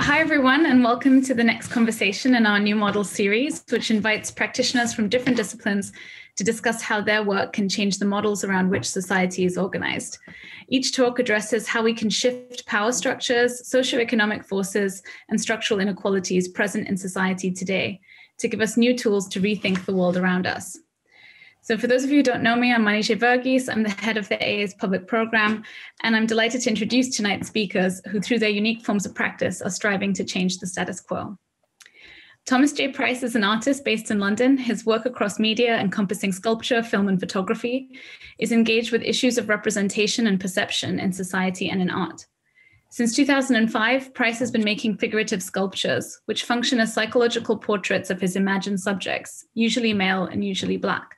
Hi, everyone, and welcome to the next conversation in our new model series, which invites practitioners from different disciplines to discuss how their work can change the models around which society is organized. Each talk addresses how we can shift power structures, socioeconomic forces, and structural inequalities present in society today to give us new tools to rethink the world around us. So for those of you who don't know me, I'm Manijeh Verghese. I'm the head of the AA's public program, and I'm delighted to introduce tonight's speakers who, through their unique forms of practice, are striving to change the status quo. Thomas J. Price is an artist based in London. His work across media, encompassing sculpture, film, and photography, is engaged with issues of representation and perception in society and in art. Since 2005, Price has been making figurative sculptures, which function as psychological portraits of his imagined subjects, usually male and usually Black.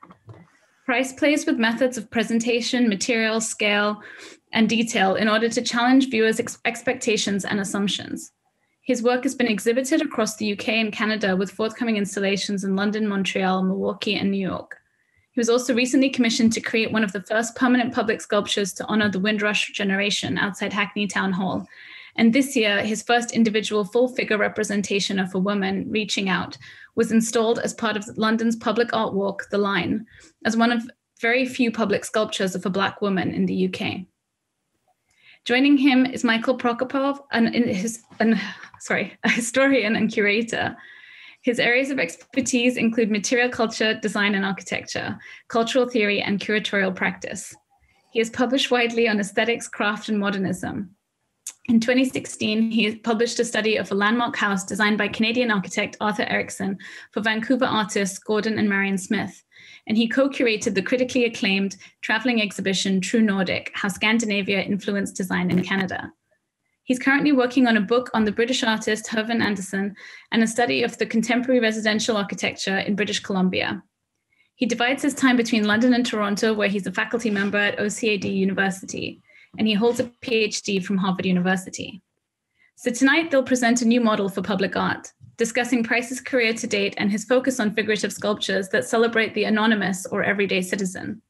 Price plays with methods of presentation, material, scale, and detail in order to challenge viewers' ex- expectations and assumptions. His work has been exhibited across the UK and Canada with forthcoming installations in London, Montreal, Milwaukee, and New York. He was also recently commissioned to create one of the first permanent public sculptures to honor the Windrush generation outside Hackney Town Hall. And this year, his first individual full figure representation of a woman reaching out was installed as part of London's public art walk, The Line, as one of very few public sculptures of a Black woman in the UK. Joining him is Michael Prokopow, an, his, an, sorry, a historian and curator. His areas of expertise include material culture, design and architecture, cultural theory, and curatorial practice. He has published widely on aesthetics, craft, and modernism. In 2016, he published a study of a landmark house designed by Canadian architect Arthur Erickson for Vancouver artists Gordon and Marion Smith. And he co curated the critically acclaimed traveling exhibition True Nordic How Scandinavia Influenced Design in Canada. He's currently working on a book on the British artist Hurvin Anderson and a study of the contemporary residential architecture in British Columbia. He divides his time between London and Toronto, where he's a faculty member at OCAD University and he holds a PhD from Harvard University. So tonight they'll present a new model for public art, discussing Price's career to date and his focus on figurative sculptures that celebrate the anonymous or everyday citizen.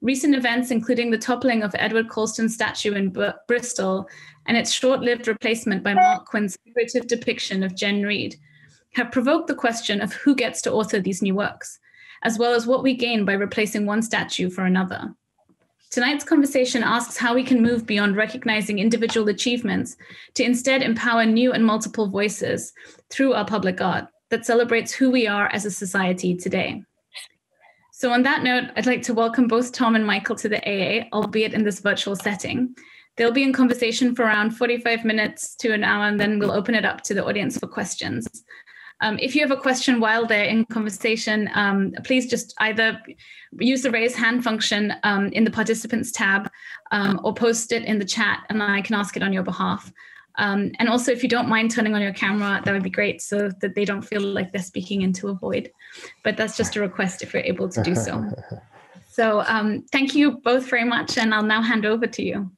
Recent events, including the toppling of Edward Colston's statue in Bristol and its short lived replacement by Marc Quinn's figurative depiction of Jen Reid, have provoked the question of who gets to author these new works, as well as what we gain by replacing one statue for another. Tonight's conversation asks how we can move beyond recognizing individual achievements to instead empower new and multiple voices through our public art that celebrates who we are as a society today. So, on that note, I'd like to welcome both Tom and Michael to the AA, albeit in this virtual setting. They'll be in conversation for around 45 minutes to an hour, and then we'll open it up to the audience for questions. Um, if you have a question while they're in conversation, um, please just either use the raise hand function um, in the participants tab um, or post it in the chat and I can ask it on your behalf. Um, and also, if you don't mind turning on your camera, that would be great so that they don't feel like they're speaking into a void. But that's just a request if you're able to do so. So um, thank you both very much, and I'll now hand over to you.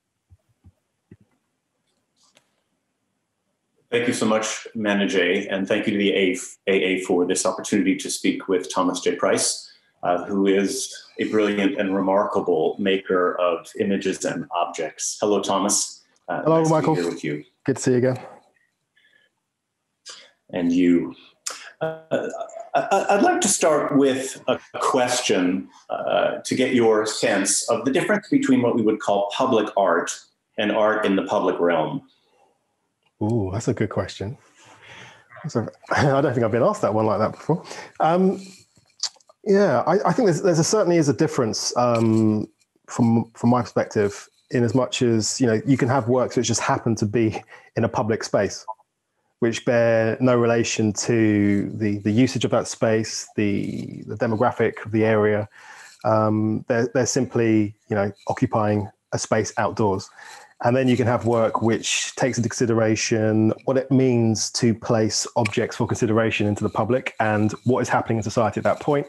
Thank you so much, Manijeh, and thank you to the AA for this opportunity to speak with Thomas J. Price, uh, who is a brilliant and remarkable maker of images and objects. Hello, Thomas. Uh, Hello, nice Michael. here with you. Good to see you again. And you. Uh, I'd like to start with a question uh, to get your sense of the difference between what we would call public art and art in the public realm. Ooh, that's a good question. So I don't think I've been asked that one like that before. Um, yeah, I, I, think there's, there's a, certainly is a difference um, from from my perspective. In as much as you know, you can have works which just happen to be in a public space, which bear no relation to the the usage of that space, the the demographic of the area. Um, they're they're simply you know occupying a space outdoors. And then you can have work which takes into consideration what it means to place objects for consideration into the public and what is happening in society at that point,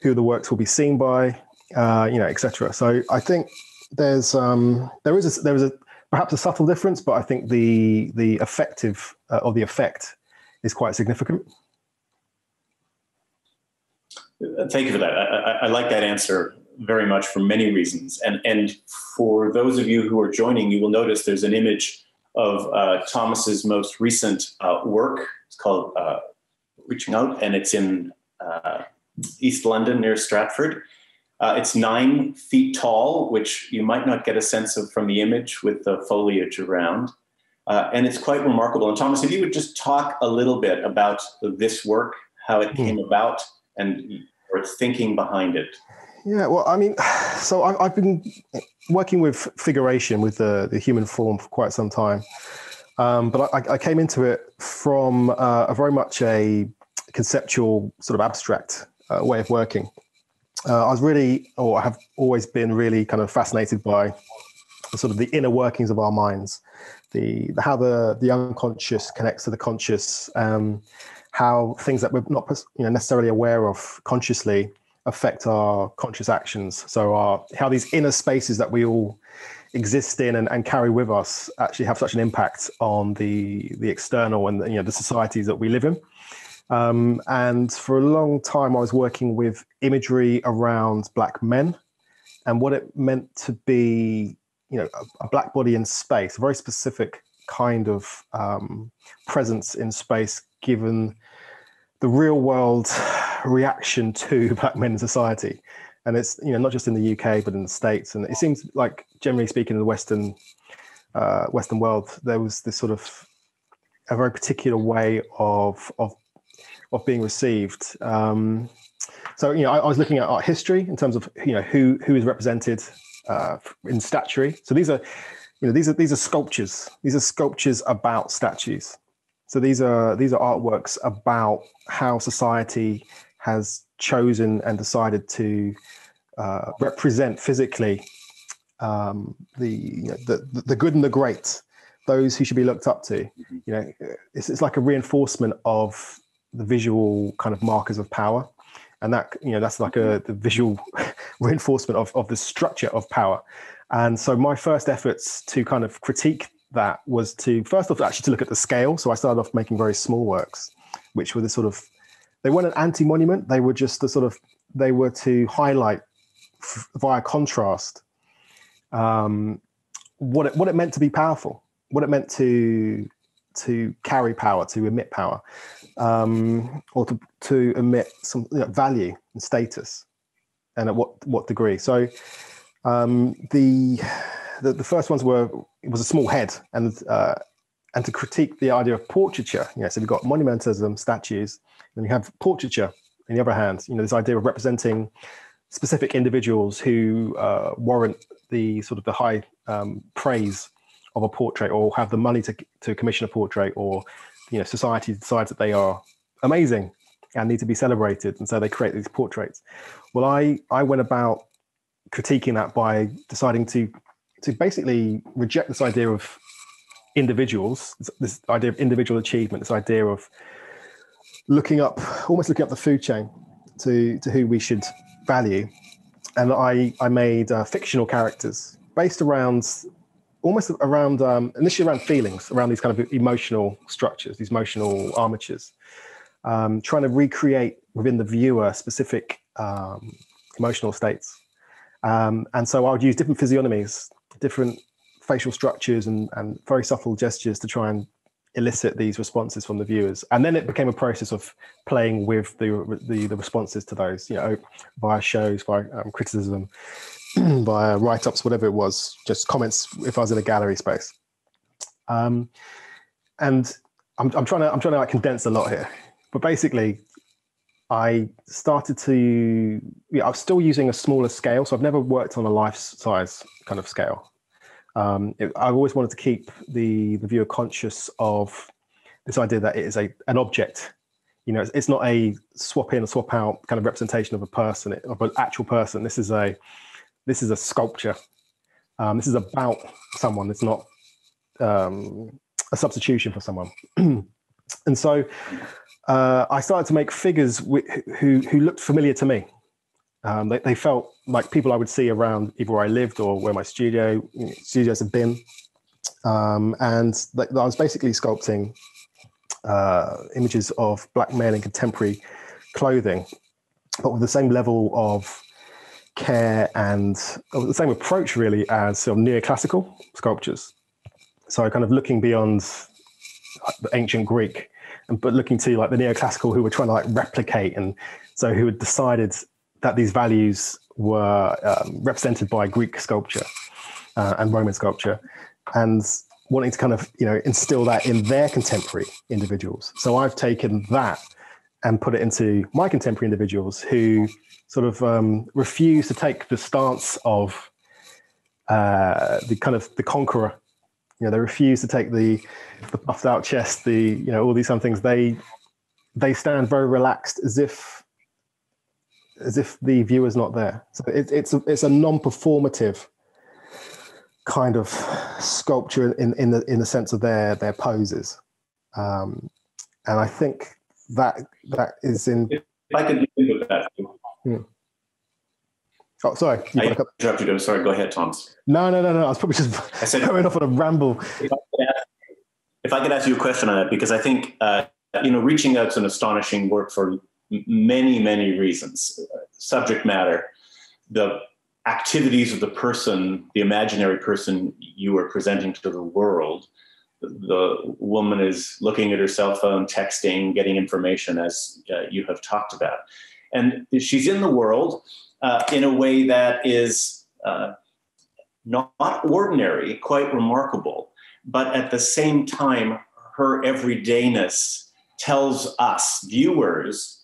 who the works will be seen by, uh, you know, etc. So I think there's um, there is a, there is a perhaps a subtle difference, but I think the the effective uh, or the effect is quite significant. Thank you for that. I, I, I like that answer very much for many reasons. And, and for those of you who are joining, you will notice there's an image of uh, Thomas's most recent uh, work. It's called uh, Reaching Out, and it's in uh, East London near Stratford. Uh, it's nine feet tall, which you might not get a sense of from the image with the foliage around. Uh, and it's quite remarkable. And Thomas, if you would just talk a little bit about this work, how it came mm. about, and your thinking behind it. Yeah, well, I mean, so I've, I've been working with figuration with the, the human form for quite some time. Um, but I, I, came into it from uh, a very much a conceptual, sort of abstract uh, way of working. Uh, I was really, or I have always been really kind of fascinated by sort of the inner workings of our minds, the, the how the the unconscious connects to the conscious, um, how things that we're not you know necessarily aware of consciously affect our conscious actions. So our how these inner spaces that we all exist in and, and carry with us actually have such an impact on the the external and you know the societies that we live in. Um, and for a long time, I was working with imagery around black men and what it meant to be, you know, a, a black body in space, a very specific kind of um, presence in space, given the real world reaction to black men in society. And it's, you know, not just in the UK, but in the States. And it seems like, generally speaking, in the Western, uh, Western world, there was this sort of a very particular way of, of, of being received. Um, so, you know, I, I, was looking at art history in terms of, you know, who, who is represented uh, in statuary. So these are, you know, these are, these are sculptures. These are sculptures about statues. So these are these are artworks about how society has chosen and decided to uh, represent physically um, the, you know, the the good and the great, those who should be looked up to. Mm-hmm. You know, it's, it's like a reinforcement of the visual kind of markers of power, and that you know that's like a the visual reinforcement of of the structure of power. And so my first efforts to kind of critique that was to first off actually to look at the scale. So I started off making very small works, which were the sort of they weren't an anti-monument. They were just the sort of they were to highlight f- via contrast um, what it what it meant to be powerful, what it meant to to carry power, to emit power, um, or to to emit some you know, value and status, and at what what degree. So um, the the, the first ones were it was a small head and uh, and to critique the idea of portraiture. Know, so we've got monumentalism, statues, and you have portraiture. On the other hand, you know, this idea of representing specific individuals who uh, warrant the sort of the high um, praise of a portrait, or have the money to to commission a portrait, or you know, society decides that they are amazing and need to be celebrated, and so they create these portraits. Well, I I went about critiquing that by deciding to to basically reject this idea of individuals, this, idea of individual achievement, this idea of looking up, almost looking up the food chain to, to who we should value. And I, I made uh, fictional characters based around almost around um, initially around feelings, around these kind of emotional structures, these emotional armatures, um, trying to recreate within the viewer specific um, emotional states. Um, and so I would use different physiognomies different facial structures and, and very subtle gestures to try and elicit these responses from the viewers. And then it became a process of playing with the the, the responses to those you know via shows via um, criticism via write-ups whatever it was just comments if i was in a gallery space. Um, and I'm, I'm trying to i'm trying to like condense a lot here. But basically i started to i'm still using a smaller scale so i've never worked on a life size kind of scale um, it, I've always wanted to keep the the viewer conscious of this idea that it is a an object. You know, it's, it's not a swap in or swap out kind of representation of a person, of an actual person. This is a this is a sculpture. Um, this is about someone. It's not um, a substitution for someone. and so uh, I started to make figures who who looked familiar to me. Um, they, they, felt like people I would see around either where I lived or where my studio studios have been. Um, and th- I was basically sculpting uh, images of black men in contemporary clothing, but with the same level of care and the same approach, really, as sort of neoclassical sculptures. so kind of looking beyond the ancient Greek, and but looking to like the neoclassical who were trying to like replicate, and so who had decided that these values were um, represented by Greek sculpture uh, and Roman sculpture, and wanting to kind of you know instill that in their contemporary individuals. So I've taken that and put it into my contemporary individuals who sort of um, refuse to take the stance of uh, the kind of the conqueror. You know, they refuse to take the the puffed out chest, the you know all these some things. They they stand very relaxed, as if as if the viewer's not there. So it, it's a, it's a non-performative kind of sculpture in in the in the sense of their their poses, um, and I think that that is in. If I can with that. Hmm. Oh, sorry. You I interrupted you. Sorry. Go ahead, Thomas. No, no, no, no. I was probably just I said, going off on a ramble. If I, ask, if I could ask you a question on that, because I think uh, you know, reaching out is an astonishing work for many, many reasons. Subject matter, the activities of the person, the imaginary person you are presenting to the world. The woman is looking at her cell phone, texting, getting information, as uh, you have talked about. And she's in the world uh, in a way that is uh, not, not ordinary, quite remarkable, but at the same time, her everydayness tells us, viewers,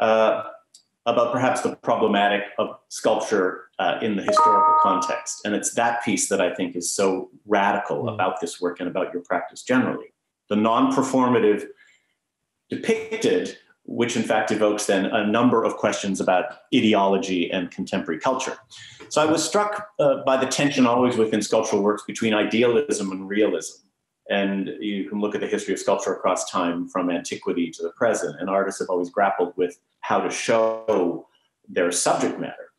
uh, about perhaps the problematic of sculpture uh, in the historical context. And it's that piece that I think is so radical mm. about this work and about your practice generally. The non performative depicted, which in fact evokes then a number of questions about ideology and contemporary culture. So I was struck uh, by the tension always within sculptural works between idealism and realism. And you can look at the history of sculpture across time from antiquity to the present, and artists have always grappled with how to show their subject matter.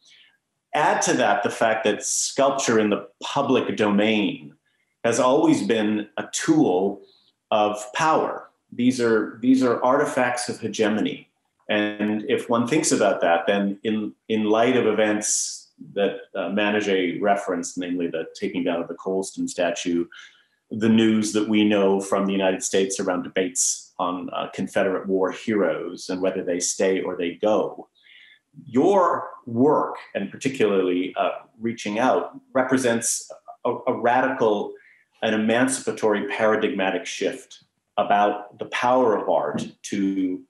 Add to that the fact that sculpture in the public domain has always been a tool of power. These are, these are artifacts of hegemony. And if one thinks about that, then in, in light of events that uh, Manijeh referenced, namely the taking down of the Colston statue, the news that we know from the United States around debates on uh, Confederate war heroes and whether they stay or they go. Your work, and particularly uh, reaching out, represents a, a radical and emancipatory paradigmatic shift about the power of art to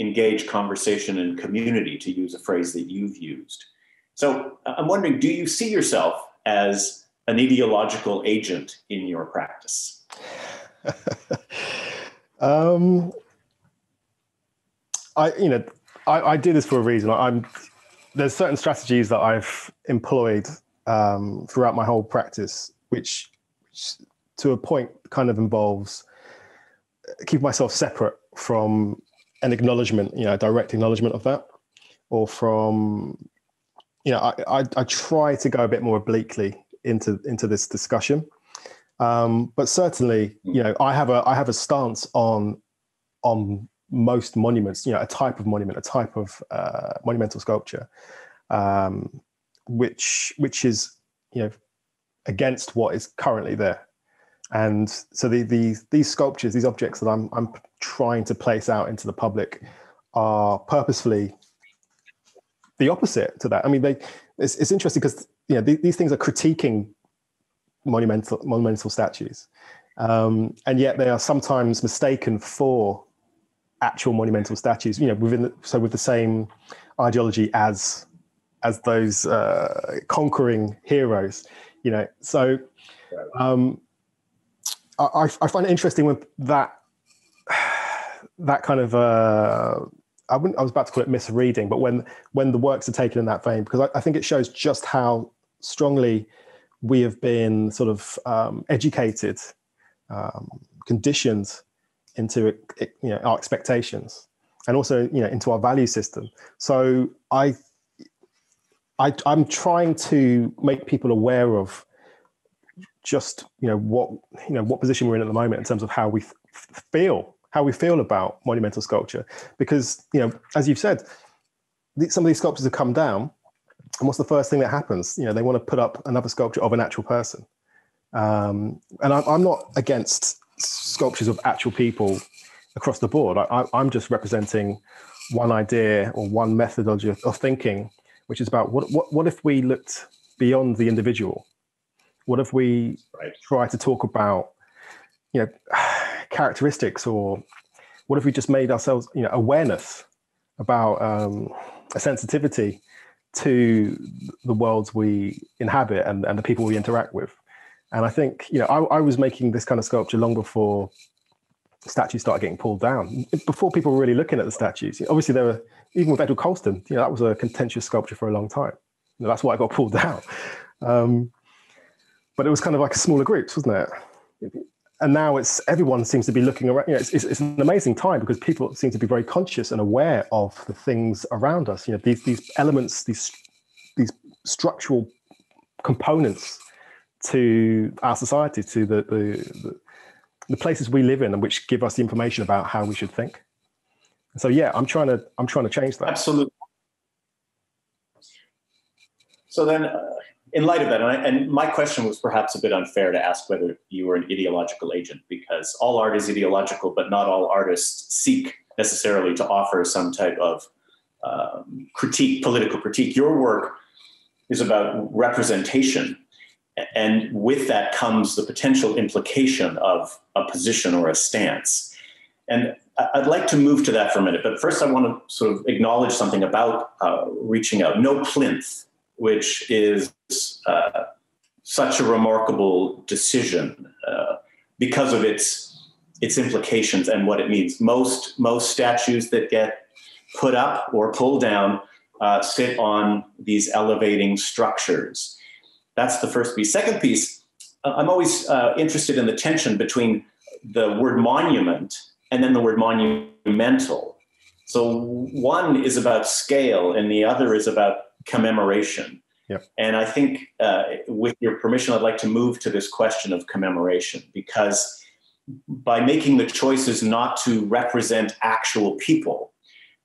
engage conversation and community, to use a phrase that you've used. So I'm wondering do you see yourself as an ideological agent in your practice? um, I, you know, I, I, do this for a reason. I'm there's certain strategies that I've employed um, throughout my whole practice, which, which, to a point kind of involves keep myself separate from an acknowledgement, you know, direct acknowledgement of that, or from, you know, I, I, I try to go a bit more obliquely into into this discussion. Um, but certainly, you know, I have a I have a stance on on most monuments. You know, a type of monument, a type of uh, monumental sculpture, um, which which is you know against what is currently there. And so the, the these sculptures, these objects that I'm I'm trying to place out into the public, are purposefully the opposite to that. I mean, they it's, it's interesting because you know, th- these things are critiquing monumental monumental statues, um, and yet they are sometimes mistaken for actual monumental statues. You know, within the, so with the same ideology as as those uh, conquering heroes. You know, so um, I, I find it interesting when that that kind of uh, I, I was about to call it misreading, but when when the works are taken in that vein, because I, I think it shows just how strongly we have been sort of um, educated, um, conditioned into you know our expectations, and also you know into our value system. So I, I I'm trying to make people aware of just you know what you know what position we're in at the moment in terms of how we feel how we feel about monumental sculpture because you know as you've said some of these sculptures have come down and what's the first thing that happens? You know, they want to put up another sculpture of an actual person. Um, and I'm, I'm not against sculptures of actual people across the board. I, am just representing one idea or one methodology of, of, thinking, which is about what, what, what if we looked beyond the individual? What if we right. try to talk about, you know, characteristics or what if we just made ourselves, you know, awareness about um, a sensitivity to the worlds we inhabit and, and the people we interact with. And I think, you know, I, I was making this kind of sculpture long before statues started getting pulled down, before people were really looking at the statues. Obviously, there were, even with Edward Colston, you know, that was a contentious sculpture for a long time. You know, that's why it got pulled down. Um, but it was kind of like a smaller groups, wasn't it? And now it's everyone seems to be looking around. You know, it's, it's, it's, an amazing time because people seem to be very conscious and aware of the things around us. You know, these these elements, these these structural components to our society, to the, the, the, the places we live in, and which give us the information about how we should think. So yeah, I'm trying to I'm trying to change that. Absolutely. So then, uh, in light of that, and, I, and, my question was perhaps a bit unfair to ask whether you were an ideological agent, because all art is ideological, but not all artists seek necessarily to offer some type of um, critique, political critique. Your work is about representation and with that comes the potential implication of a position or a stance. And I'd like to move to that for a minute, but first I want to sort of acknowledge something about uh, reaching out. No plinth, which is uh, such a remarkable decision uh, because of its its implications and what it means. Most most statues that get put up or pulled down uh, sit on these elevating structures that's the first piece. Second piece, uh, I'm always uh, interested in the tension between the word monument and then the word monumental. So one is about scale and the other is about commemoration. Yep. And I think, uh, with your permission, I'd like to move to this question of commemoration because by making the choices not to represent actual people,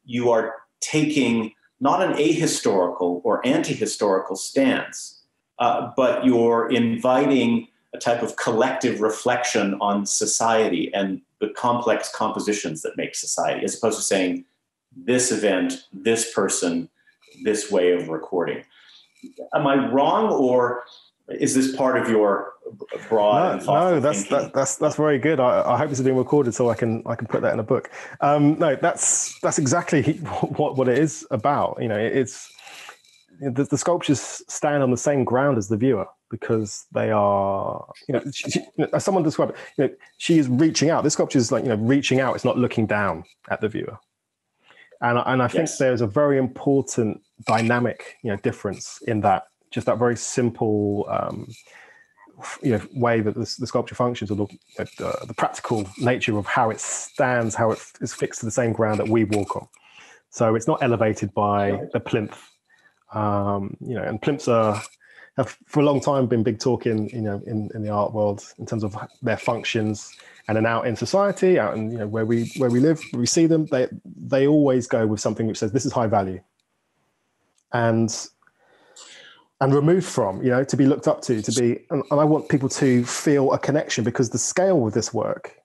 you are taking not an ahistorical or anti historical stance, uh, but you're inviting a type of collective reflection on society and the complex compositions that make society, as opposed to saying this event, this person, this way of recording. Am I wrong, or is this part of your broad? No, no that's that, that's that's very good. I, I, hope this is being recorded so I can I can put that in a book. Um, no, that's that's exactly what what it is about. You know, it's the, the, sculptures stand on the same ground as the viewer because they are, you know, she, she, as someone described it, you know, she is reaching out. This sculpture is like, you know, reaching out. It's not looking down at the viewer. And, and I think yes. there's a very important dynamic, you know, difference in that, just that very simple, um, you know, way that the, the sculpture functions, or the, the, the practical nature of how it stands, how it is fixed to the same ground that we walk on. So it's not elevated by the plinth um, you know, and plinths are have for a long time been big talk in you know in, in the art world in terms of their functions and then out in society out in you know where we where we live where we see them they they always go with something which says this is high value and and removed from you know to be looked up to to be and, and i want people to feel a connection because the scale with this work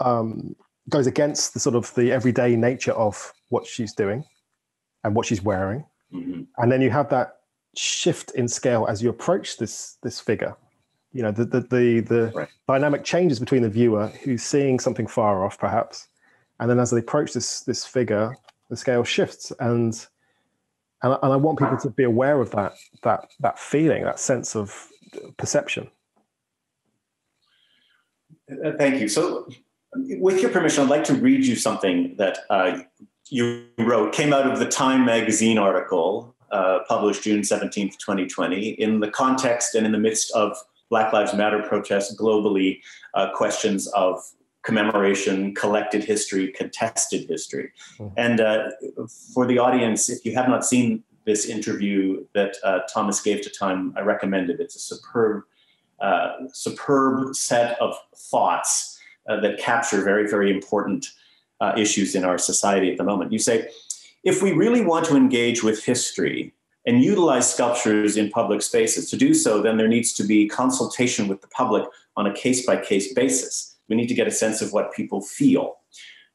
um, goes against the sort of the everyday nature of what she's doing and what she's wearing Mm-hmm. And then you have that shift in scale as you approach this this figure. You know, the the the, the right. dynamic changes between the viewer who's seeing something far off, perhaps, and then as they approach this this figure, the scale shifts, and and, and I want people to be aware of that that that feeling, that sense of perception. Uh, thank you. So, with your permission, I'd like to read you something that uh, you wrote came out of the Time magazine article uh, published June 17th, 2020, in the context and in the midst of Black Lives Matter protests globally, uh, questions of commemoration, collected history, contested history. Mm-hmm. And uh, for the audience, if you have not seen this interview that uh, Thomas gave to Time, I recommend it. It's a superb, uh, superb set of thoughts uh, that capture very, very important uh, issues in our society at the moment. You say, if we really want to engage with history, and utilize sculptures in public spaces. To do so, then there needs to be consultation with the public on a case by case basis. We need to get a sense of what people feel.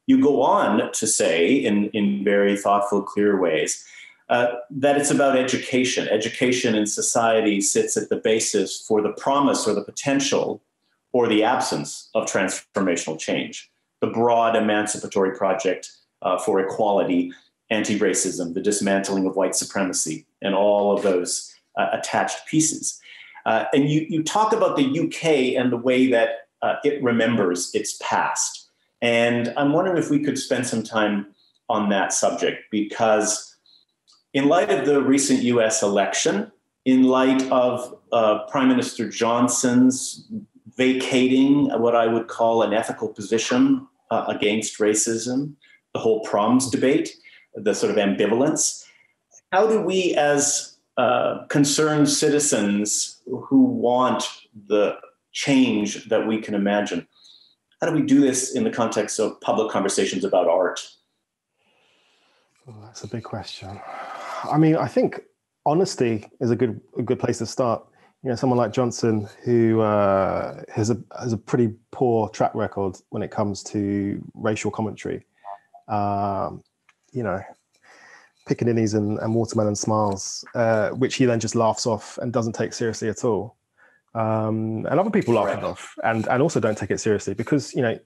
You go on to say, in, in very thoughtful, clear ways, uh, that it's about education. Education in society sits at the basis for the promise or the potential or the absence of transformational change. The broad emancipatory project uh, for equality, anti racism, the dismantling of white supremacy, and all of those uh, attached pieces. Uh, and you, you talk about the UK and the way that uh, it remembers its past. And I'm wondering if we could spend some time on that subject because, in light of the recent US election, in light of uh, Prime Minister Johnson's vacating what I would call an ethical position uh, against racism, the whole proms debate, the sort of ambivalence. How do we, as uh, concerned citizens who want the change that we can imagine, how do we do this in the context of public conversations about art? Oh, that's a big question. I mean, I think honesty is a good a good place to start you know, someone like Johnson who uh, has a has a pretty poor track record when it comes to racial commentary. Um, you know, pickaninnies and, and watermelon smiles, uh, which he then just laughs off and doesn't take seriously at all. Um, and other people laugh it off and and also don't take it seriously because you know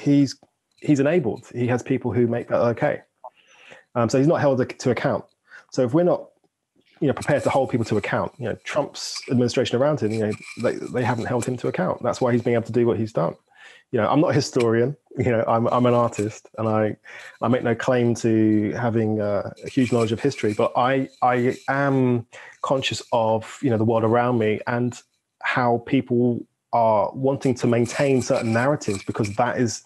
he's he's enabled. He has people who make that okay. Um, so he's not held to account. So if we're not you know prepared to hold people to account. You know, Trump's administration around him, you know, they, they haven't held him to account. That's why he's being able to do what he's done. You know, I'm not a historian. You know, I'm I'm an artist, and I I make no claim to having uh, a huge knowledge of history, but I I am conscious of you know the world around me and how people are wanting to maintain certain narratives because that is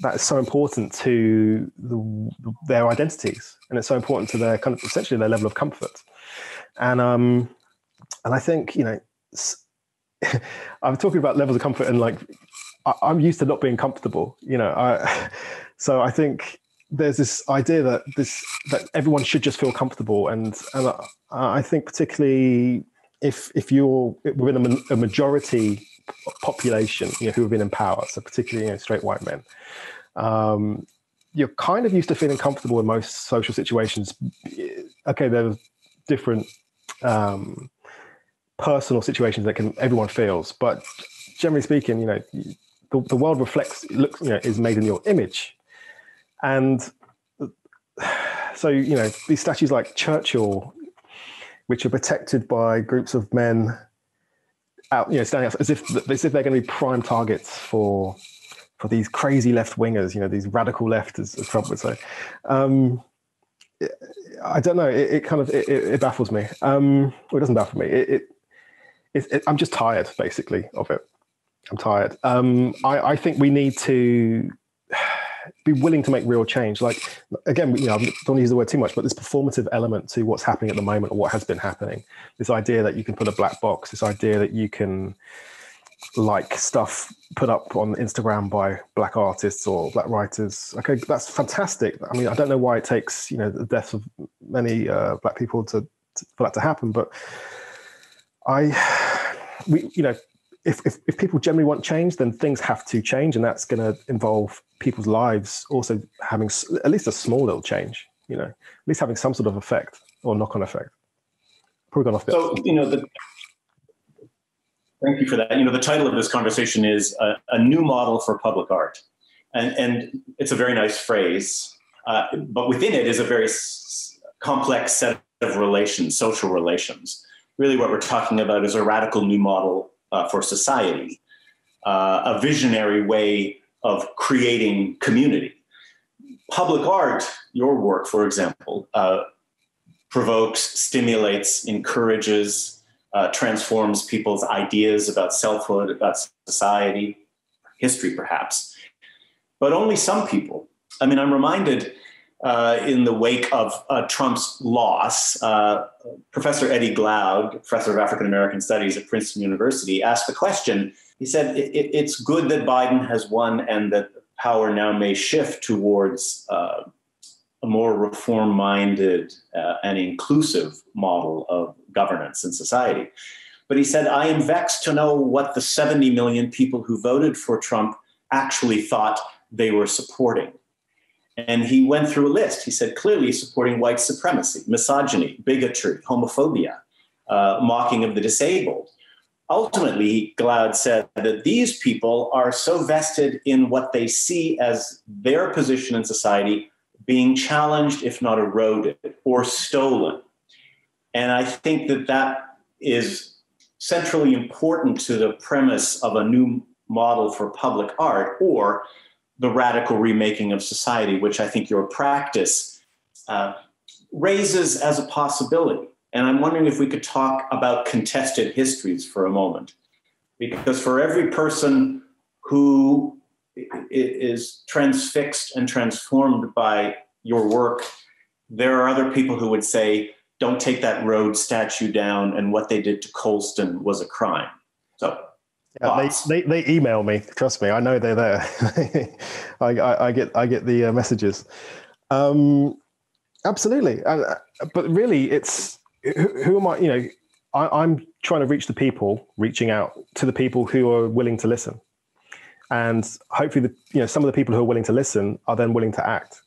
that is so important to the, their identities and it's so important to their kind of essentially their level of comfort and um, and I think you know, I'm talking about levels of comfort, and like I, am used to not being comfortable. You know, I, so I think there's this idea that this that everyone should just feel comfortable, and and I, I think particularly if if you're within a, a majority population, you know, who have been in power, so particularly you know, straight white men. Um, you're kind of used to feeling comfortable in most social situations. Okay, there's different um, personal situations that can everyone feels. But generally speaking, you know, the, the world reflects, looks, you know, is made in your image, and so you know these statues like Churchill, which are protected by groups of men out, you know, standing out as if as if they're going to be prime targets for for these crazy left wingers, you know, these radical left, as, as Trump would say. Um, I don't know. It, it kind of it, it, baffles me. Um, well, it doesn't baffle me. It, it, I'm just tired, basically, of it. I'm tired. Um, I, I think we need to be willing to make real change. Like again, you know, I don't use the word too much, but this performative element to what's happening at the moment or what has been happening. This idea that you can put a black box. This idea that you can like stuff put up on Instagram by black artists or black writers. Okay, that's fantastic. I mean, I don't know why it takes you know the deaths of many uh, black people to, to, for that to happen, but I, we, you know, if, if if people generally want change, then things have to change, and that's going to involve people's lives also having at least a small little change. You know, at least having some sort of effect or knock-on effect. Probably gone off. So you know the Thank you for that. You know, the title of this conversation is a, a new model for public art, and and it's a very nice phrase, uh, but within it is a very s- complex set of relations, social relations. Really, what we're talking about is a radical new model uh, for society, uh, a visionary way of creating community. Public art, your work, for example, uh, provokes, stimulates, encourages uh, transforms people's ideas about selfhood, about society, history, perhaps. But only some people. I mean, I'm reminded uh, in the wake of uh, Trump's loss, uh, Professor Eddie Glaude, professor of African American Studies at Princeton University, asked the question. He said, it, it, It's good that Biden has won and that power now may shift towards uh, a more reform minded uh, and inclusive model of governance in society. But he said, I am vexed to know what the 70 million people who voted for Trump actually thought they were supporting. And he went through a list. He said, clearly supporting white supremacy, misogyny, bigotry, homophobia, uh, mocking of the disabled. Ultimately, Glaude said that these people are so vested in what they see as their position in society being challenged, if not eroded or stolen. And I think that that is centrally important to the premise of a new model for public art or the radical remaking of society, which I think your practice uh, raises as a possibility. And I'm wondering if we could talk about contested histories for a moment. Because for every person who is transfixed and transformed by your work, there are other people who would say, don't take that Rhodes statue down, and what they did to Colston was a crime. So yeah, they, they, they email me. Trust me, I know they're there. I, I, I, get I get the uh, messages. Um, absolutely, uh, but really, it's who, who, am I? You know, I, am trying to reach the people, reaching out to the people who are willing to listen, and hopefully, the you know some of the people who are willing to listen are then willing to act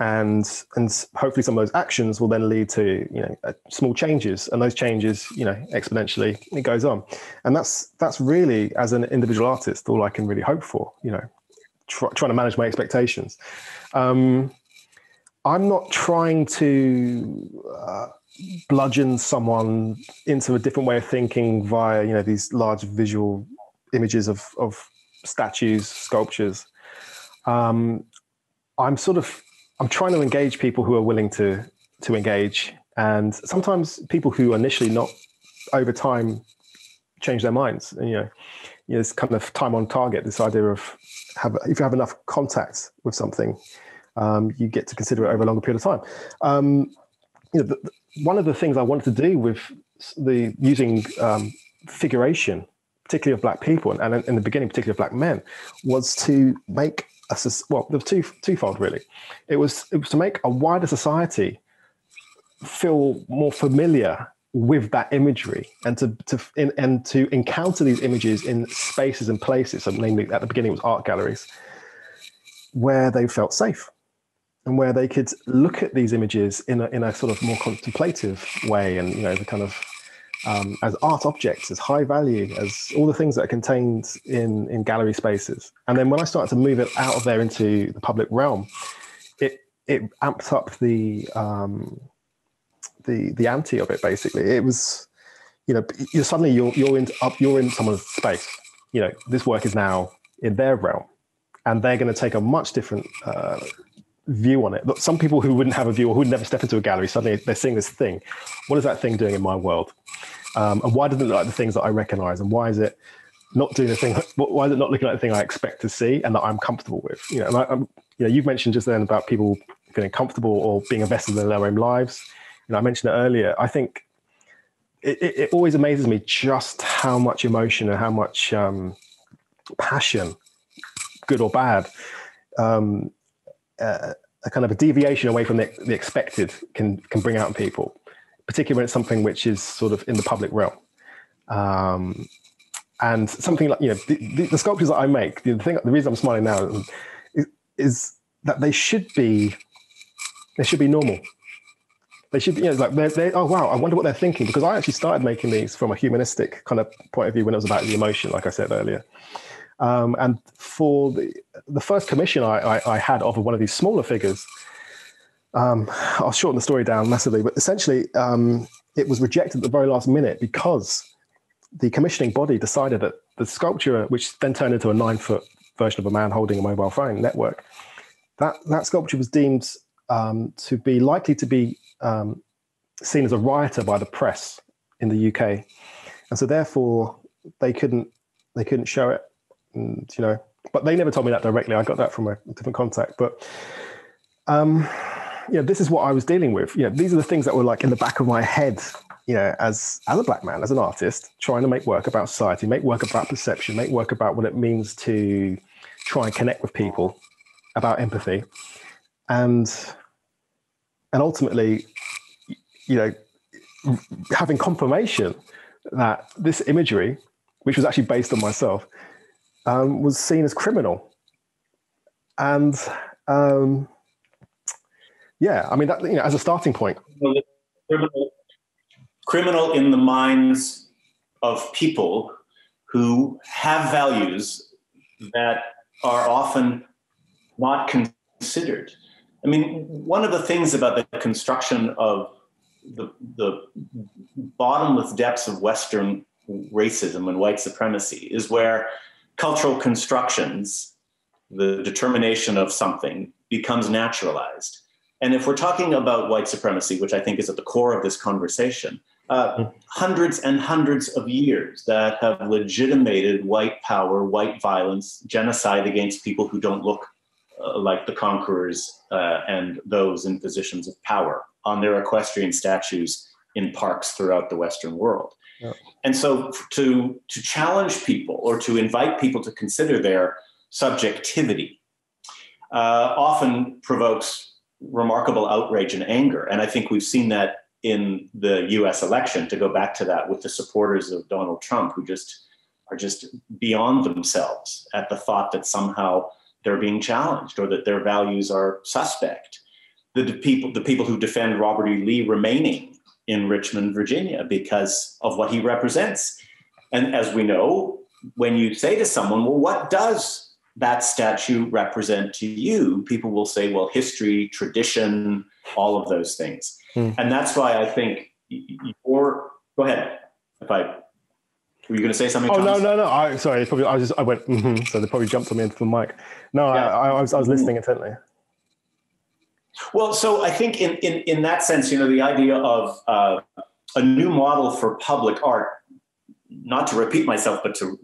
and and hopefully some of those actions will then lead to you know uh, small changes. And those changes you know exponentially it goes on. And that's that's really as an individual artist all i can really hope for you know try, trying to manage my expectations. Um, i'm not trying to uh, bludgeon someone into a different way of thinking via you know these large visual images of of statues sculptures. Um, i'm sort of I'm trying to engage people who are willing to to engage, and sometimes people who initially not over time change their minds. And, you know, you know, this kind of time on target. This idea of have if you have enough contact with something, um, you get to consider it over a longer period of time. Um, you know, the, the, one of the things I wanted to do with the using um, figuration, particularly of black people, and, and in the beginning, particularly of black men, was to make a, well, there was two twofold really. It was it was to make a wider society feel more familiar with that imagery and to to in, and to encounter these images in spaces and places. So, namely, at the beginning, it was art galleries where they felt safe and where they could look at these images in a, in a sort of more contemplative way and you know the kind of um, as art objects, as high value, as all the things that are contained in, in gallery spaces. And then when I started to move it out of there into the public realm, it it amped up the um, the the ante of it. Basically, it was you know you're suddenly you're you're in up you're in someone's space. You know this work is now in their realm, and they're going to take a much different uh, view on it. Some people who wouldn't have a view or who would never step into a gallery, suddenly they're seeing this thing. What is that thing doing in my world? Um, and why doesn't it look like the things that I recognize? And why is it not doing the thing? Why is it not looking like the thing I expect to see and that I'm comfortable with? You know, and I, am you know, you've mentioned just then about people feeling comfortable or being invested in their own lives. You know, I mentioned it earlier. I think it, it, it always amazes me just how much emotion and how much um, passion, good or bad, um, a kind of a deviation away from the, the expected can can bring out people particularly when it's something which is sort of in the public realm. Um, and something like you know the, the, the, sculptures that I make, the thing, the reason I'm smiling now is, is that they should be they should be normal. They should be, you know, like they're, they're, oh wow, I wonder what they're thinking because I actually started making these from a humanistic kind of point of view when it was about the emotion, like I said earlier. Um, and for the the first commission I, I, I had of one of these smaller figures, um, I'll shorten the story down massively, but essentially, um, it was rejected at the very last minute because the commissioning body decided that the sculpture, which then turned into a nine foot version of a man holding a mobile phone network, that, that sculpture was deemed um, to be likely to be um, seen as a rioter by the press in the UK. And so therefore they couldn't they couldn't show it. And, you know, but they never told me that directly. I got that from a different contact. But um, you know, this is what I was dealing with. You know, these are the things that were like in the back of my head, you know, as as a black man, as an artist, trying to make work about society, make work about perception, make work about what it means to try and connect with people, about empathy. And and ultimately, you know, having confirmation that this imagery, which was actually based on myself, um, was seen as criminal. And um, yeah, I mean, that, you know, as a starting point. Criminal, criminal in the minds of people who have values that are often not considered. I mean, one of the things about the construction of the, the bottomless depths of Western racism and white supremacy is where cultural constructions, the determination of something, becomes naturalized. And if we're talking about white supremacy, which I think is at the core of this conversation, uh, hundreds and hundreds of years that have legitimated white power, white violence, genocide against people who don't look uh, like the conquerors uh, and those in positions of power on their equestrian statues in parks throughout the Western world. And so to, to challenge people or to invite people to consider their subjectivity uh, often provokes remarkable outrage and anger. And I think we've seen that in the US election, to go back to that with the supporters of Donald Trump, who just are just beyond themselves at the thought that somehow they're being challenged or that their values are suspect. The people, the people who defend Robert E. Lee remaining in Richmond, Virginia, because of what he represents. And as we know, when you say to someone, well, what does that statue represent to you? People will say, well, history, tradition, all of those things. Hmm. And that's why I think your, go ahead. If I, were you going to say something? Oh, Thomas? no, no, no. I, sorry. Probably, I just, I went, mm-hmm, so they probably jumped on me into the mic. No, yeah. I, I, was, I was listening intently. Well, so I think in, in, in that sense, you know, the idea of uh, a new model for public art, not to repeat myself, but to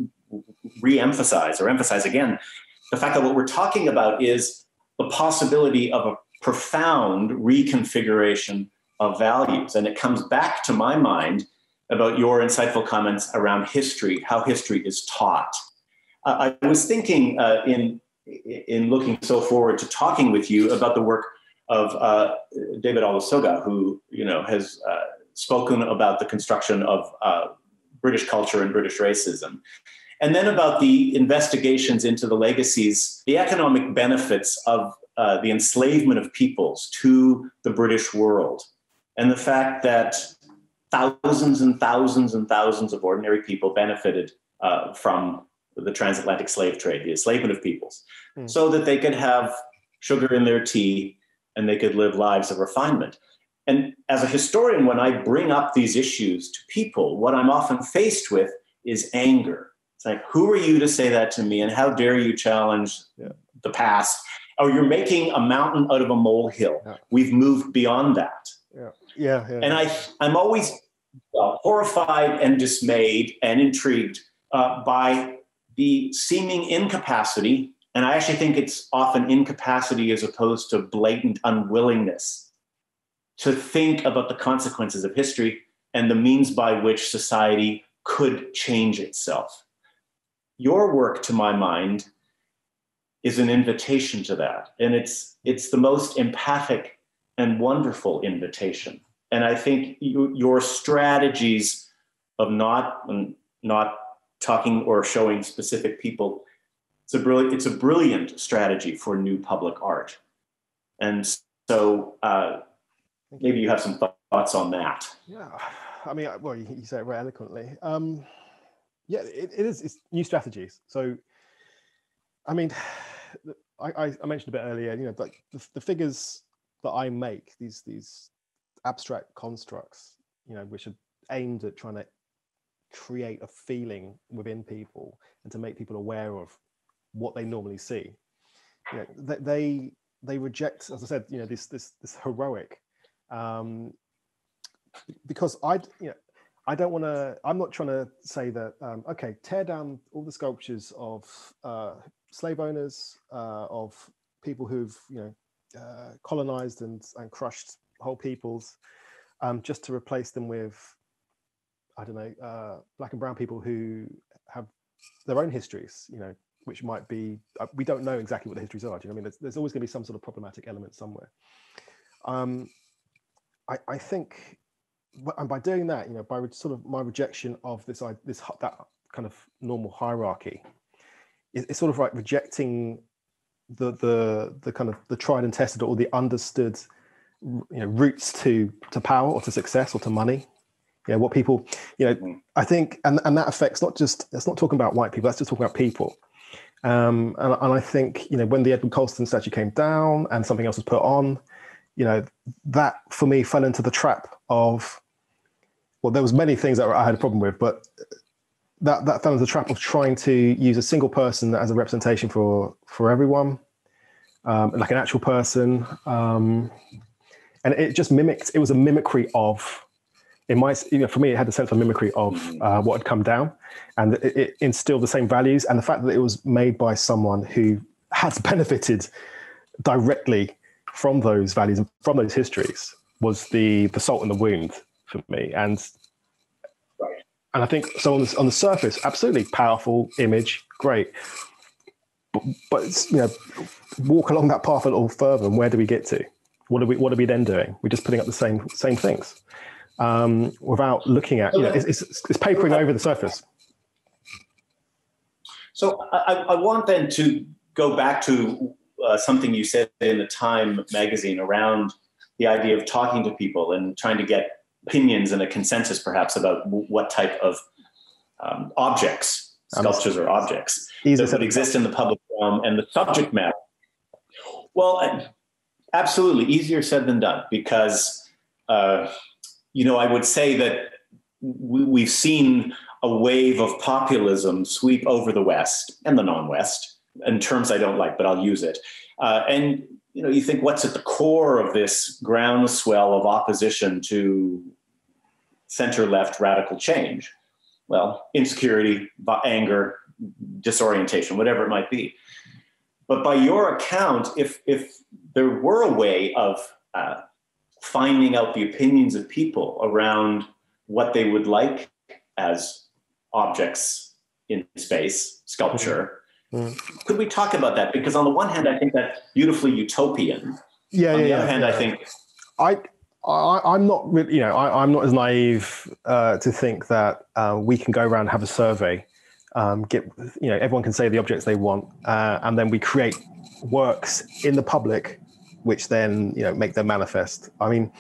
re-emphasize or emphasize again the fact that what we're talking about is the possibility of a profound reconfiguration of values. And it comes back to my mind about your insightful comments around history, how history is taught. Uh, I was thinking uh, in in looking so forward to talking with you about the work of uh, David Olusoga, who you know has uh, spoken about the construction of uh, British culture and British racism. And then about the investigations into the legacies, the economic benefits of uh, the enslavement of peoples to the British world, and the fact that thousands and thousands and thousands of ordinary people benefited uh, from the transatlantic slave trade, the enslavement of peoples, mm. so that they could have sugar in their tea and they could live lives of refinement. And as a historian, when I bring up these issues to people, what I'm often faced with is anger it's like, who are you to say that to me? And how dare you challenge yeah. the past? Or you're making a mountain out of a molehill. Yeah. We've moved beyond that. Yeah. Yeah. yeah. And I, I'm always uh, horrified and dismayed and intrigued uh, by the seeming incapacity. And I actually think it's often incapacity as opposed to blatant unwillingness to think about the consequences of history and the means by which society could change itself. Your work to my mind is an invitation to that. And it's it's the most empathic and wonderful invitation. And i think you, your strategies of not not talking or showing specific people it's a brilliant it's a brilliant strategy for new public art and so uh, maybe you have some thoughts on that yeah i mean well you, you say it very eloquently um, yeah, it, it is. It's new strategies. So, I mean, I, I mentioned a bit earlier. You know, like the, the figures that I make, these these abstract constructs, you know, which are aimed at trying to create a feeling within people and to make people aware of what they normally see. You know, they, they reject, as I said, you know, this this this heroic, um, because I, you know, I don't want to. I'm not trying to say that. Um, okay, tear down all the sculptures of uh, slave owners, uh, of people who've you know uh, colonized and and crushed whole peoples, um, just to replace them with, I don't know, uh, black and brown people who have their own histories. You know, which might be uh, we don't know exactly what the histories are. Do you know I mean? There's, there's always going to be some sort of problematic element somewhere. Um, I, I think, and by doing that, you know, by sort of my rejection of this, this that kind of normal hierarchy, it's sort of like rejecting the the the kind of the tried and tested or the understood you know routes to to power or to success or to money you know what people you know mm. i think and and that affects not just it's not talking about white people that's just talking about people um and, and i think you know when the edward colston statue came down and something else was put on you know that for me fell into the trap of well there was many things that i had a problem with but that that fell into the trap of trying to use a single person as a representation for for everyone, um, like an actual person, um, and it just mimicked. It was a mimicry of. In my, you know, for me, it had a sense of mimicry of mm-hmm. uh, what had come down, and it, it instilled the same values. And the fact that it was made by someone who has benefited directly from those values and from those histories was the the salt in the wound for me. And and I think so on the, on the surface, absolutely powerful image, great. But, but you know, walk along that path a little further, and where do we get to? What are we What are we then doing? We're just putting up the same same things um, without looking at. You know, it's, it's, it's papering over the surface. So I, I want then to go back to uh, something you said in the Time magazine around the idea of talking to people and trying to get opinions and a consensus perhaps about w- what type of um, objects, sculptures or objects that would exist in the public realm and the subject matter. Well, absolutely, easier said than done because, uh, you know, I would say that we, we've seen a wave of populism sweep over the West and the non-West in terms I don't like, but I'll use it. Uh, and you know, you think what's at the core of this groundswell of opposition to center left radical change? Well, insecurity, anger, disorientation, whatever it might be. But by your account, if, if there were a way of uh, finding out the opinions of people around what they would like as objects in space, sculpture, mm-hmm. could we talk about that? Because on the one hand, I think that's beautifully utopian. Yeah. On yeah, the other yeah, hand, yeah. I think I I, am not really, you know, I, am not as naive uh, to think that uh, we can go around and have a survey, um, get, you know, everyone can say the objects they want, uh, and then we create works in the public, which then, you know, make them manifest. I mean,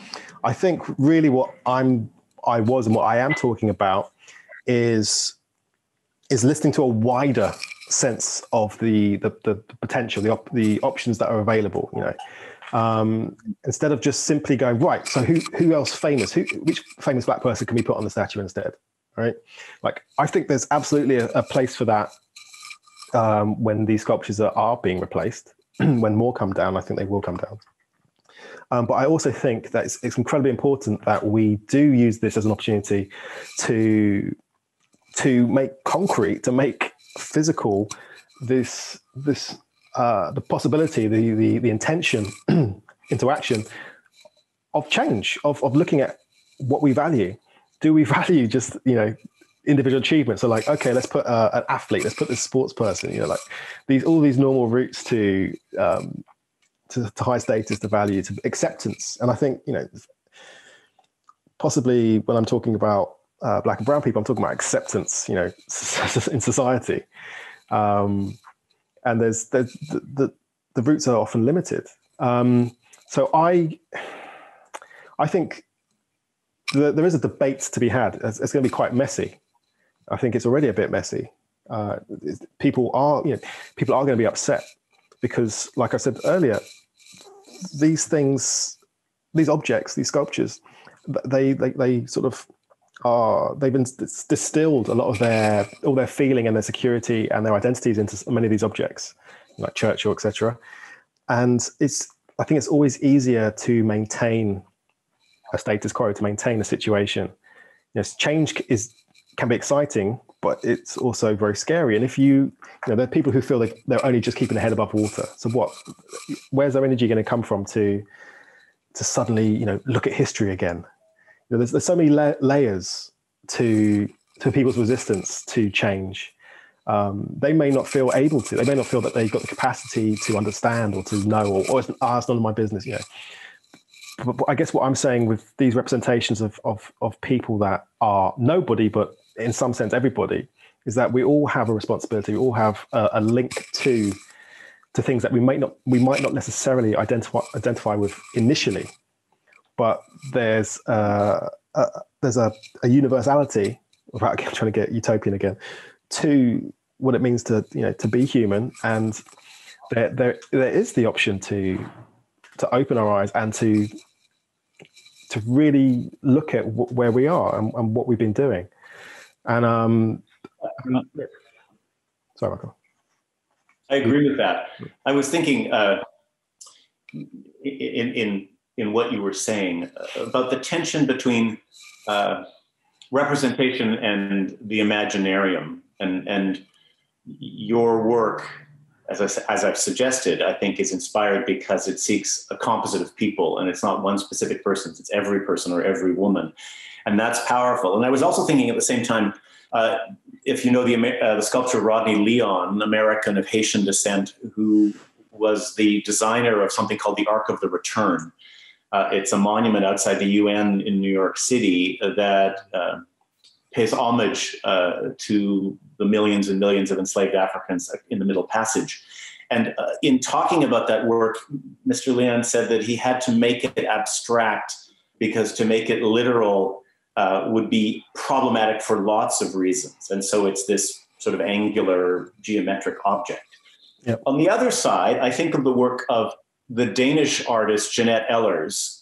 I think really what I'm, I was, and what I am talking about is, is listening to a wider sense of the the, the potential, the op- the options that are available. You know, um, instead of just simply going right. So who who else famous? Who which famous black person can we put on the statue instead? Right? Like I think there's absolutely a, a place for that um, when these sculptures are, are being replaced. when more come down, I think they will come down. Um, but I also think that it's, it's incredibly important that we do use this as an opportunity to to make concrete, to make physical this this uh, the possibility, the the, the intention into action of change, of of looking at what we value. Do we value just you know individual achievements? So like, okay, let's put uh, an athlete, let's put this sports person. You know, like these all these normal routes to um, to, to high status, to value, to acceptance. And I think you know, possibly when I'm talking about uh, black and brown people, I'm talking about acceptance. You know, in society. Um, and there's, there's the, the, the routes are often limited. Um, so I, I think the, there is a debate to be had. It's, going to be quite messy. I think it's already a bit messy. Uh, people are, you know, people are going to be upset because, like I said earlier, these things, these objects, these sculptures, they, they, they sort of are they've been distilled a lot of their all their feeling and their security and their identities into many of these objects like churchill etc and it's i think it's always easier to maintain a status quo to maintain a situation yes change is can be exciting but it's also very scary and if you you know there are people who feel like they're only just keeping their head above water so what where's their energy going to come from to to suddenly you know look at history again you know, there's, there's so many la- layers to to people's resistance to change. Um, they may not feel able to. They may not feel that they've got the capacity to understand or to know, or, or it's, oh, it's none of my business. You know, But I guess what I'm saying with these representations of, of, of people that are nobody, but in some sense everybody, is that we all have a responsibility. We all have a, a link to to things that we might not we might not necessarily identify identify with initially, but there's uh, a, there's a, a universality without trying to get utopian again to what it means to you know to be human. And there there there is the option to to open our eyes and to to really look at w- where we are and, and, what we've been doing and um sorry michael. I agree with that. I was thinking uh in in in what you were saying about the tension between uh, representation and the imaginarium and and your work as, I, as I've suggested, I think is inspired because it seeks a composite of people and it's not one specific person, it's every person or every woman. And that's powerful. And I was also thinking at the same time, uh, if you know the, uh, the sculptor Rodney Leon, American of Haitian descent, who was the designer of something called the Ark of the Return. Uh, it's a monument outside the UN in New York City that uh, pays homage uh, to the millions and millions of enslaved Africans in the Middle Passage. And uh, in talking about that work, Mr. Leon said that he had to make it abstract because to make it literal uh, would be problematic for lots of reasons. And so it's this sort of angular geometric object. Yep. On the other side, I think of the work of the Danish artist Jeanette Ehlers,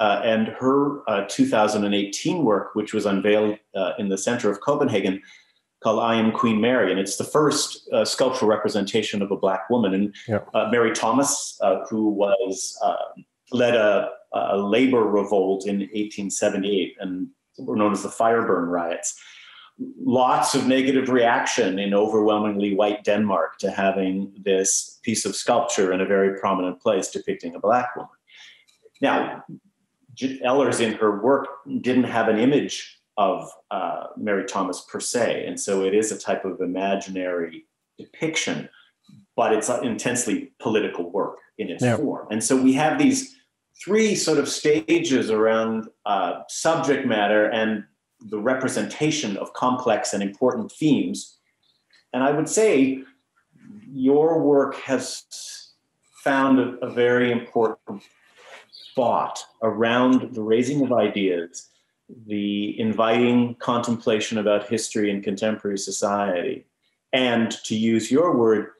uh, and her uh, 2018 work, which was unveiled uh, in the center of Copenhagen, called I Am Queen Mary. And it's the first uh, sculptural representation of a Black woman. And yeah. Uh, Mary Thomas, uh, who was led a, a, labor revolt in 1878 and were known as the Fireburn riots. Lots of negative reaction in overwhelmingly white Denmark to having this piece of sculpture in a very prominent place depicting a Black woman. Now, Ehlers in her work didn't have an image of uh, Mary Thomas per se, and so it is a type of imaginary depiction, but it's intensely political work in its yeah. form. And so we have these three sort of stages around uh, subject matter and the representation of complex and important themes. And I would say your work has found a, a very important thought around the raising of ideas, the inviting contemplation about history and contemporary society, and to use your word,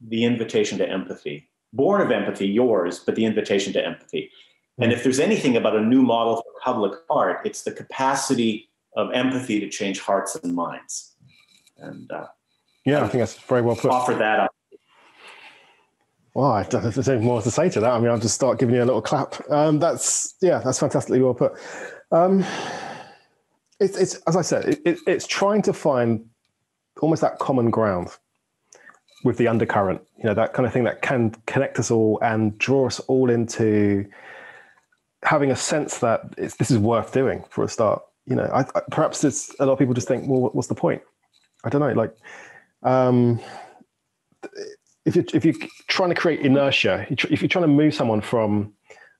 the invitation to empathy. Born of empathy, yours, but the invitation to empathy. And if there's anything about a new model for public art, it's the capacity of empathy to change hearts and minds. And uh, yeah, I think that's very well put. Offer that up well, I don't know if there's anything more to say to that. I mean, I'll just start giving you a little clap. Um, that's yeah, that's fantastically well put. Um, it's, it's as I said, it, it, it's trying to find almost that common ground with the undercurrent. You know, that kind of thing that can connect us all and draw us all into having a sense that this is worth doing for a start. You know, I, I, perhaps it's a lot of people just think, well, what's the point? I don't know, like. Um, if you're, if you're trying to create inertia, if you're trying to move someone from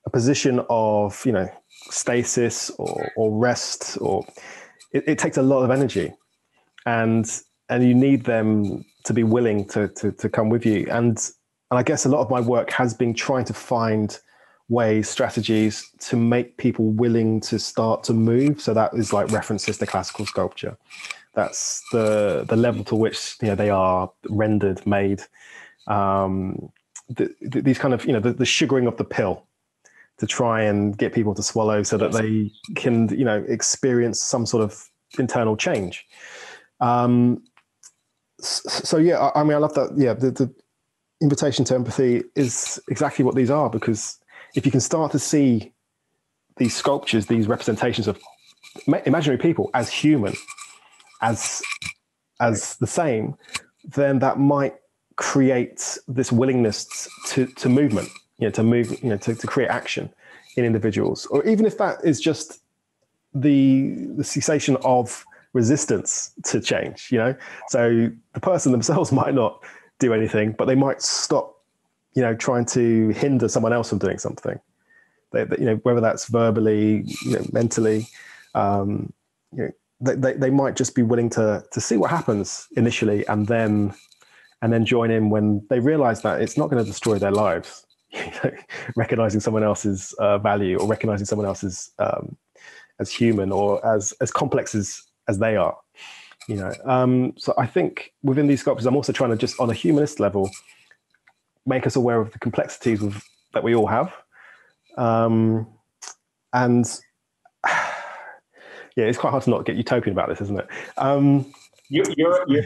a position of you know stasis or, or rest, or it, it, takes a lot of energy, and and you need them to be willing to, to to come with you. And and I guess a lot of my work has been trying to find ways, strategies to make people willing to start to move. So that is like references to classical sculpture. That's the the level to which you know they are rendered, made um, the, the, these kind of you know the, the, sugaring of the pill to try and get people to swallow so that they can you know experience some sort of internal change. Um, so yeah I, I, mean i love that yeah the, the invitation to empathy is exactly what these are because if you can start to see these sculptures these representations of imaginary people as human as as the same then that might create this willingness to, to movement, you know, to move, you know, to, to create action in individuals, or even if that is just the the cessation of resistance to change, you know. So the person themselves might not do anything, but they might stop, you know, trying to hinder someone else from doing something. They, they, you know, whether that's verbally, you know, mentally, um, you know, they, they, they might just be willing to to see what happens initially, and then and then join in when they realize that it's not going to destroy their lives. Recognizing someone else's uh, value or recognizing someone else's um, as human or as as complex as as they are. You know, um, so I think within these sculptures, I'm also trying to just on a humanist level make us aware of the complexities of, that we all have, um, and yeah, it's quite hard to not get utopian about this, isn't it? Um, you, you're, you're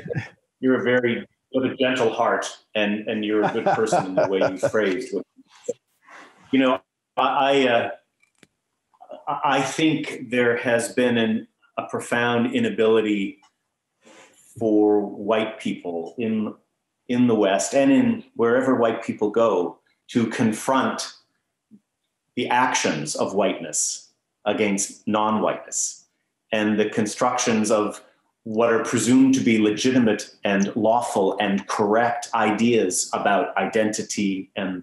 you're a very with a gentle heart, and and you're a good person in the way you phrased. You know, I uh, I think there has been an, a profound inability for white people in in the West and in wherever white people go to confront the actions of whiteness against non-whiteness and the constructions of what are presumed to be legitimate and lawful and correct ideas about identity and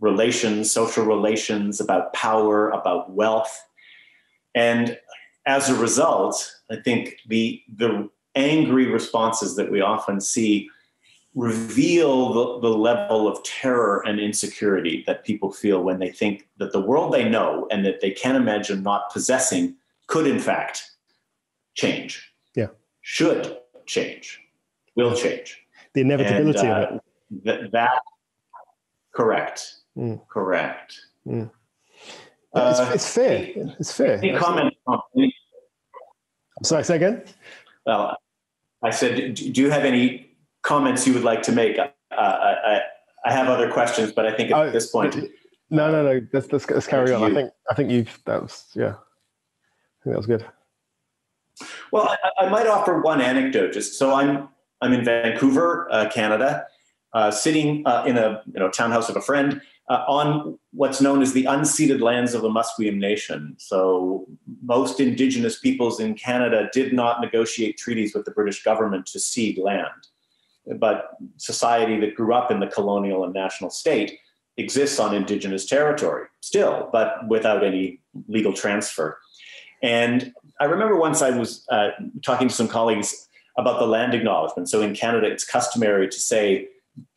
relations, social relations, about power, about wealth. And as a result, I think the, the angry responses that we often see reveal the, the level of terror and insecurity that people feel when they think that the world they know and that they can imagine not possessing could, in fact, change. Should change, will change. The inevitability and, uh, of it. That, that correct. Mm. Correct. Mm. Uh, it's, it's, fair. It's fair. Any comment? I'm sorry, say again? Well, I said, do you have any comments you would like to make? Uh, I, I, have other questions, but I think at oh, this point. No, no, no. Let's, let's, let's carry on. You. I think I think you've that was yeah. I think that was good. Well, I, I might offer one anecdote. Just so I'm I'm in Vancouver, uh, Canada, uh, sitting uh, in a you know townhouse of a friend uh, on what's known as the unceded lands of the Musqueam Nation. So most Indigenous peoples in Canada did not negotiate treaties with the British government to cede land. But society that grew up in the colonial and national state exists on Indigenous territory still, but without any legal transfer. And I remember once I was uh, talking to some colleagues about the land acknowledgement. So in Canada, it's customary to say,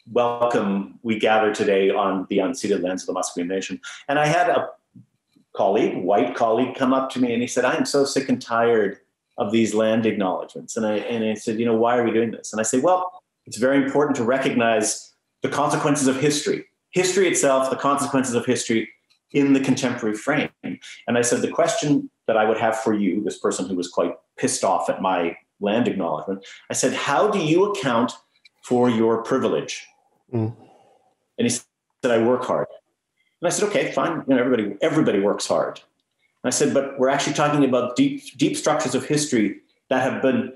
welcome, we gather today on the unceded lands of the Musqueam Nation. And I had a colleague, white colleague, come up to me and he said, I'm so sick and tired of these land acknowledgements. And I, and I said, you know, why are we doing this? And I say, well, it's very important to recognize the consequences of history, history itself, the consequences of history in the contemporary frame. And I said, the question that I would have for you, this person who was quite pissed off at my land acknowledgement, I said, how do you account for your privilege? Mm. And he said, I work hard. And I said, okay, fine. You know, everybody, everybody works hard. And I said, but we're actually talking about deep, deep structures of history that have been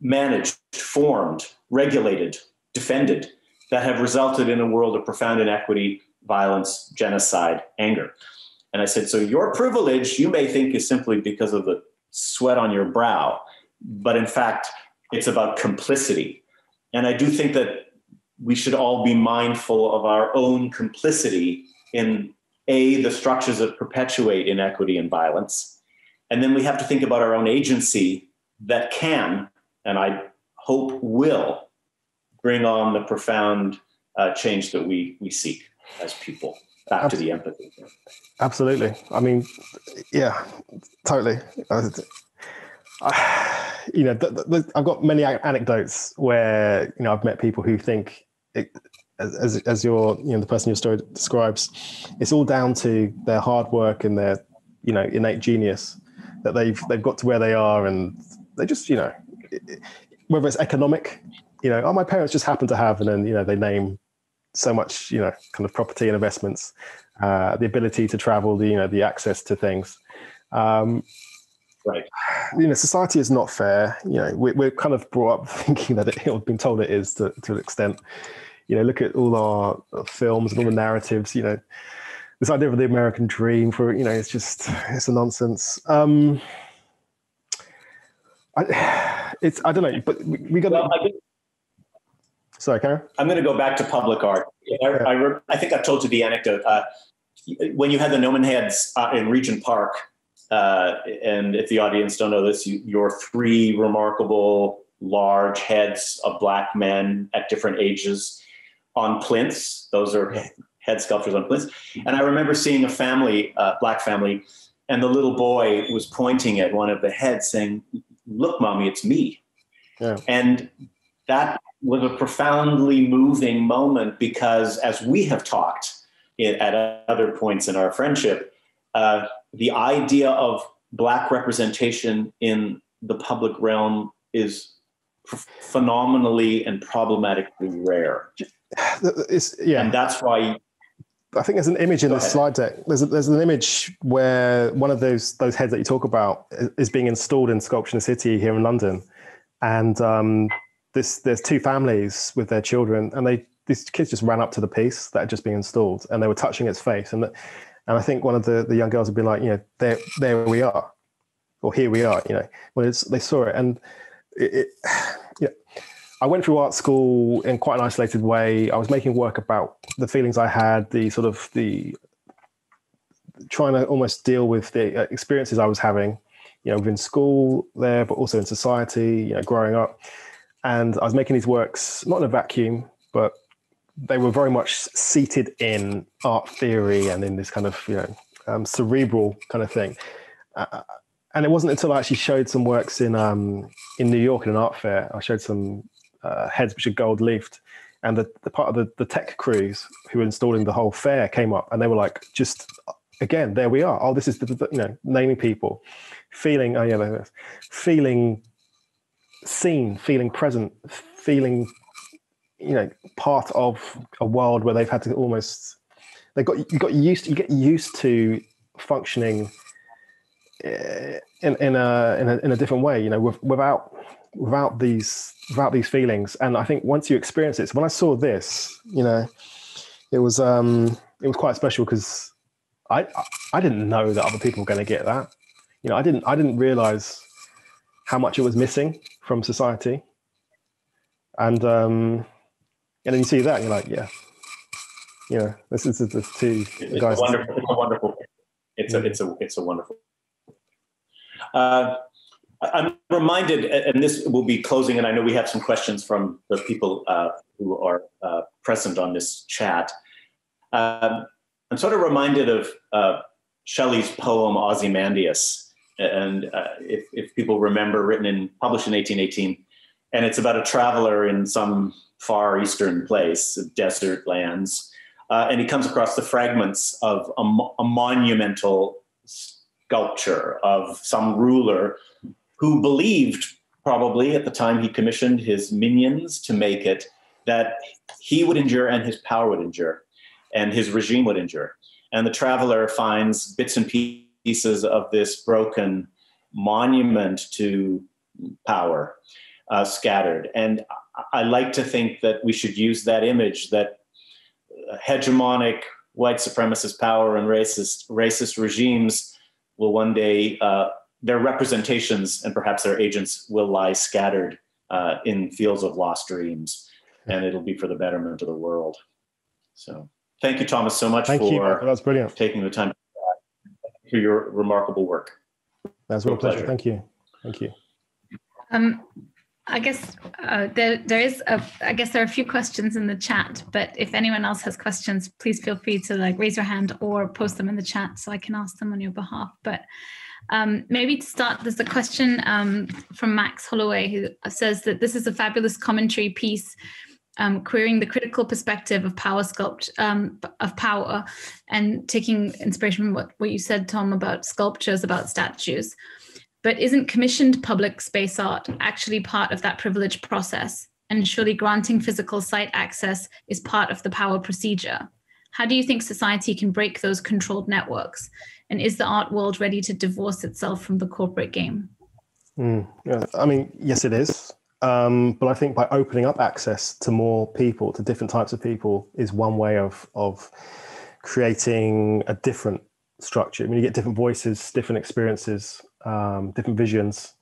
managed, formed, regulated, defended, that have resulted in a world of profound inequity, violence, genocide, anger. And I said, so your privilege, you may think is simply because of the sweat on your brow, but in fact, it's about complicity. And I do think that we should all be mindful of our own complicity in a the structures that perpetuate inequity and violence and then we have to think about our own agency that can and i hope will bring on the profound uh, change that we we seek as people back to the empathy. Absolutely. I mean yeah totally. Uh, I, you know, th- th- I've got many anecdotes where you know I've met people who think it, as, as your you know the person your story describes, it's all down to their hard work and their you know innate genius that they've they've got to where they are, and they just you know whether it's economic, you know, oh my parents just happen to have, and then you know they name so much you know kind of property and investments, uh, the ability to travel, the you know the access to things. Um, right. You know, society is not fair. You know, we, we're kind of brought up thinking that it, we've been told it is to, to an extent you know, look at all our films and all the narratives, you know, this idea of the American dream for, you know, it's just, it's a nonsense. Um, I, it's, I don't know, but we, we got well. Sorry, Karen? I'm going to go back to public art. I, yeah. I, I, think I've told you the anecdote. Uh, when you had the Numen heads uh, in Regent Park, uh, and if the audience don't know this, you, your three remarkable large heads of black men at different ages on plinths. Those are head sculptures on plinths. And I remember seeing a family, uh, black family, and the little boy was pointing at one of the heads saying, Look, mommy, it's me. Yeah. And that was a profoundly moving moment because, as we have talked at other points in our friendship, uh, the idea of Black representation in the public realm is phenomenally and problematically rare. It's, yeah. And that's why I think there's an image in the slide deck. There's a, there's an image where one of those those heads that you talk about is being installed in Sculpture City here in London, and um, this there's two families with their children, and they these kids just ran up to the piece that had just been installed, and they were touching its face, and and I think one of the the young girls would be like, you know, there there we are, or here we are, you know, when it's, they saw it, and it, it yeah. I went through art school in quite an isolated way. I was making work about the feelings I had, the sort of the trying to almost deal with the uh, experiences I was having, you know, within school there, but also in society, you know, growing up. And I was making these works not in a vacuum, but they were very much seated in art theory and in this kind of you know um, cerebral kind of thing. Uh, and it wasn't until I actually showed some works in um, in New York in an art fair. I showed some uh, heads which are gold leafed, and the, the part of the, the tech crews who were installing the whole fair came up, and they were like, just again, there we are. Oh, this is the, the you know naming people, feeling oh yeah, feeling seen, feeling present, feeling you know part of a world where they've had to almost they got you got used to, you get used to functioning eh, in in a in a, in a different way you know with, without without these without these feelings. And i think once you experience it so when i saw this you know it was um it was quite special because i i didn't know that other people were going to get that. You know i didn't i didn't realize how much it was missing from society and um and then you see that, and you're like, yeah, you know, this is the two it's guys. A wonderful, it's a wonderful. It's a it's a it's a wonderful. Uh, I'm reminded, and this will be closing, and I know we have some questions from the people uh, who are uh, present on this chat. Um, I'm sort of reminded of uh, Shelley's poem Ozymandias, and uh, if, if people remember, written in published in 1818, and it's about a traveler in some far eastern place, desert lands, uh, and he comes across the fragments of a, a monumental sculpture of some ruler who believed, probably at the time he commissioned his minions to make it, that he would endure and his power would endure and his regime would endure. And the traveler finds bits and pieces of this broken monument to power uh, scattered. And I like to think that we should use that image that hegemonic white supremacist power and racist racist regimes will one day uh, their representations and perhaps their agents will lie scattered uh, in fields of lost dreams, and it'll be for the betterment of the world. So, thank you, Thomas, so much thank for you. That's brilliant. taking the time for your remarkable work. That's a real pleasure. pleasure. Thank you. Thank you. Um, I guess uh, there there is a I guess there are a few questions in the chat, but if anyone else has questions, please feel free to like raise your hand or post them in the chat so I can ask them on your behalf. But um, maybe to start, there's a question um, from Max Holloway who says that this is a fabulous commentary piece um, querying the critical perspective of power sculpt um, of power and taking inspiration from what, what you said, Tom, about sculptures, about statues. But isn't commissioned public space art actually part of that privilege process? And surely granting physical site access is part of the power procedure. How do you think society can break those controlled networks? And is the art world ready to divorce itself from the corporate game? Mm, yeah. I mean, yes, it is. Um, but I think by opening up access to more people, to different types of people, is one way of of creating a different structure. I mean, you get different voices, different experiences, um, different visions,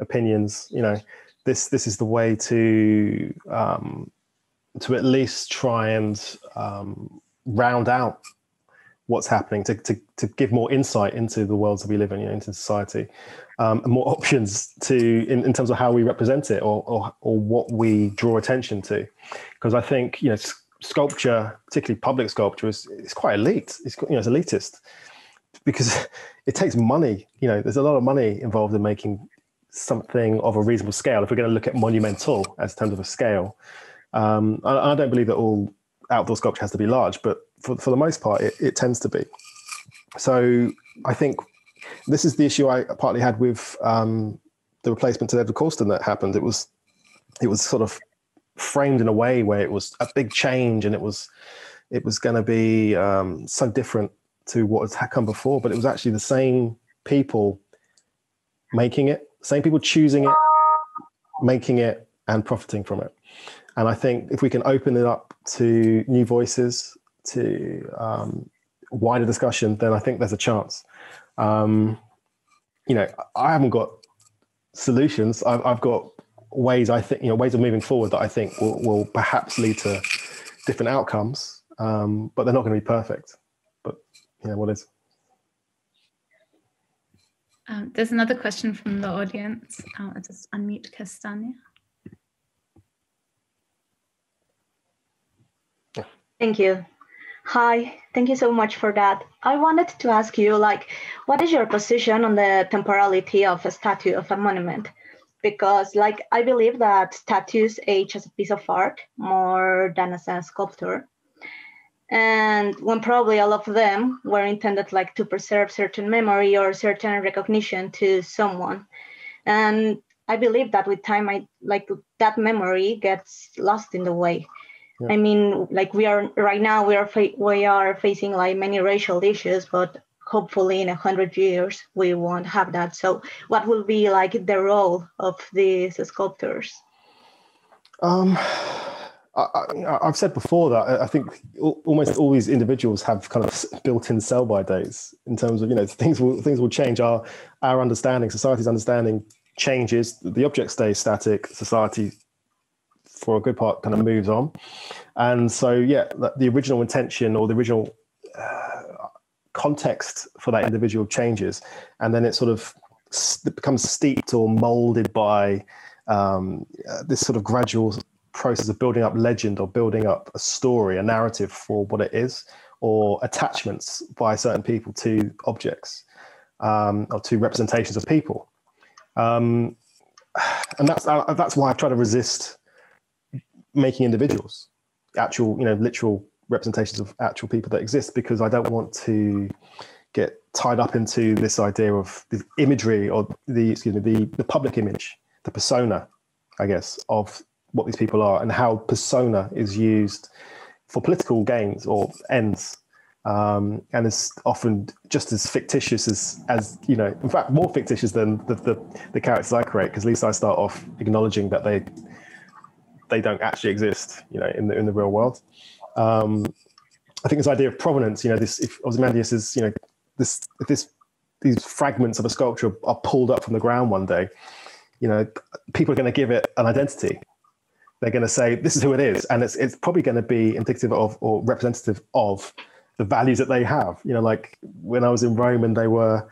opinions. You know, this this is the way to um, to at least try and um, round out what's happening, to, to, to give more insight into the worlds that we live in, you know, into society, um, more options to in, in terms of how we represent it or, or, or what we draw attention to. Because I think, you know, sculpture, particularly public sculpture, is, is quite elite. It's, you know, it's elitist because it takes money. You know, there's a lot of money involved in making something of a reasonable scale. If we're going to look at monumental as terms of a scale, um, I, I, don't believe that all outdoor sculpture has to be large, but for, for the most part, it, it tends to be. So I think this is the issue I partly had with um, the replacement to Edward Colston that happened. It was it was sort of framed in a way where it was a big change and it was it was going to be um, so different to what had come before, but it was actually the same people making it, same people choosing it, making it, and profiting from it. And I think if we can open it up to new voices, to um, wider discussion, then I think there's a chance. Um, you know, I haven't got solutions. I've, I've, got ways I think, you know, ways of moving forward that I think will, will perhaps lead to different outcomes, um, but they're not going to be perfect. But you know, what is? Um, there's another question from the audience. I'll just unmute Castania. Thank you. Hi, thank you so much for that. I wanted to ask you, like, what is your position on the temporality of a statue of a monument? Because, like, I believe that statues age as a piece of art more than as a sculpture. And when probably all of them were intended, like, to preserve certain memory or certain recognition to someone. And I believe that with time, I like that memory gets lost in the way. I mean, like we are right now, we are fa- we are facing like many racial issues, but hopefully in a hundred years we won't have that. So, what will be like the role of these sculptors? Um, I, have said before that I think almost all these individuals have kind of built-in sell-by dates in terms of you know things will things will change. Our our understanding, society's understanding changes. The object stays static. Society for a good part kind of moves on. And so, yeah, the original intention or the original uh, context for that individual changes. And then it sort of becomes steeped or molded by um, uh, this sort of gradual process of building up legend or building up a story, a narrative for what it is, or attachments by certain people to objects um, or to representations of people. Um, and that's uh, that's why I try to resist making individuals, actual, you know, literal representations of actual people that exist, because I don't want to get tied up into this idea of the imagery or the excuse me the the public image, the persona, I guess, of what these people are and how persona is used for political gains or ends. Um, and is often just as fictitious as, as you know, in fact, more fictitious than the, the, the characters I create, because at least I start off acknowledging that they they don't actually exist, you know, in the in the real world. Um, I think this idea of provenance, you know, this if Ozymandias is, you know, this if this these fragments of a sculpture are pulled up from the ground one day, you know, people are going to give it an identity. They're going to say this is who it is, and it's it's probably going to be indicative of or representative of the values that they have. You know, like when I was in Rome and they were,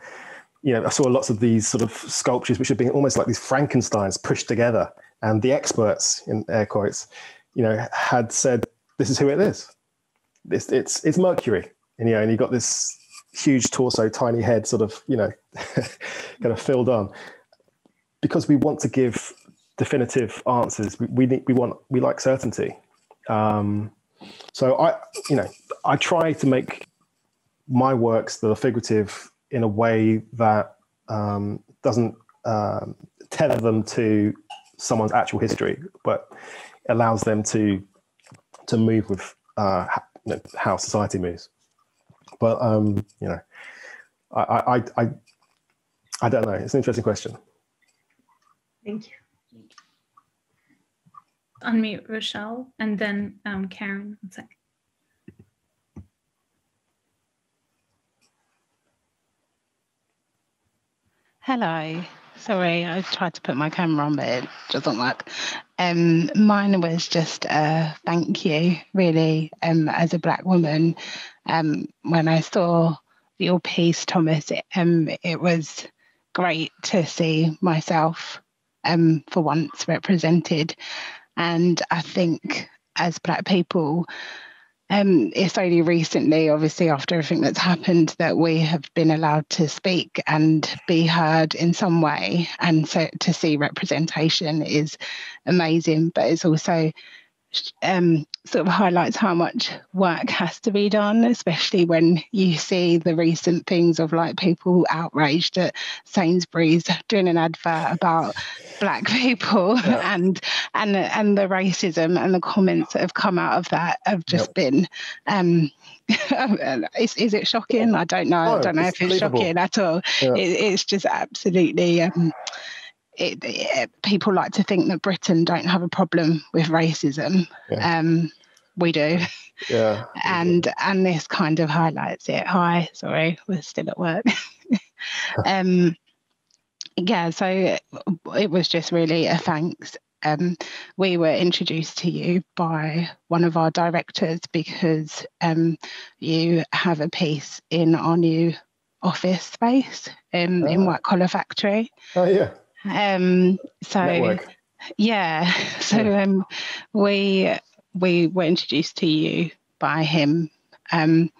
you know, I saw lots of these sort of sculptures which have been almost like these Frankenstein's pushed together and the experts in air quotes, you know, had said this is who it is. It's it's it's Mercury, and you know, and you got this huge torso, tiny head, sort of you know, kind of filled on, because we want to give definitive answers. We we, need, we want we like certainty. Um, so I, you know, I try to make my works that are figurative in a way that um, doesn't um, tether them to someone's actual history, but allows them to to move with uh, you know, how society moves. But um, you know, I, I I I don't know. It's an interesting question. Thank you. Unmute Rochelle and then um, Karen. One second. Hello. Sorry, I tried to put my camera on, but it doesn't work. Um, mine was just a thank you, really, um, as a black woman. Um, when I saw your piece, Thomas, it, um, it was great to see myself um, for once represented. And I think as black people, um, it's only recently, obviously, after everything that's happened, that we have been allowed to speak and be heard in some way. And so to see representation is amazing, but it's also um, sort of highlights how much work has to be done, especially when you see the recent things of like people outraged at Sainsbury's doing an advert about black people yeah. and and and the racism and the comments that have come out of that have just yep. been um, is, is it shocking? I don't know. No, I don't know if it's shocking at all. Yeah. It, it's just absolutely um, it, it, people like to think that Britain don't have a problem with racism. Yeah. Um, we do. Yeah. and and this kind of highlights it. Hi, sorry, we're still at work. um, yeah, so it was just really a thanks. Um, we were introduced to you by one of our directors because um, you have a piece in our new office space in, oh. in White Collar Factory. Oh yeah. Um, so Network. yeah, so um, we we were introduced to you by him. Um,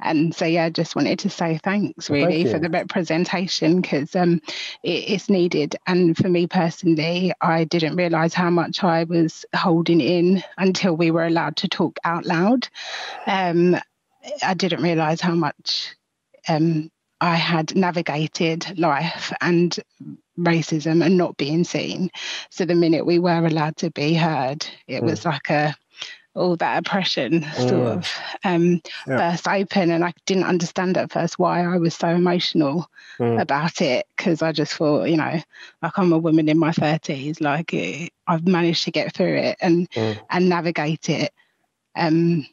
and so yeah, just wanted to say thanks really Thank for the representation because um, it, it's needed. And for me personally, I didn't realise how much I was holding in until we were allowed to talk out loud. Um, I didn't realise how much um, I had navigated life and racism and not being seen. So the minute we were allowed to be heard, it mm. was like a all that oppression sort mm. of um, yeah. burst open, and I didn't understand at first why I was so emotional mm. about it because I just thought, you know, like I'm a woman in my thirties, like it, I've managed to get through it and mm. and navigate it, um,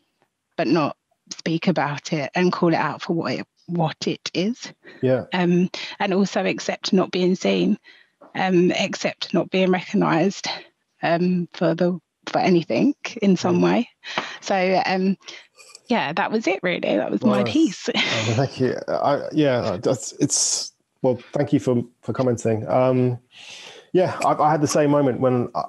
but not speak about it and call it out for what it what it is. Yeah. Um, and also accept not being seen, um, accept not being recognised um, for the for anything in some mm. way. So um, yeah, that was it really. That was well, my piece. oh, thank you. I, yeah, that's it's well. Thank you for for commenting. Um, yeah, I, I had the same moment when I,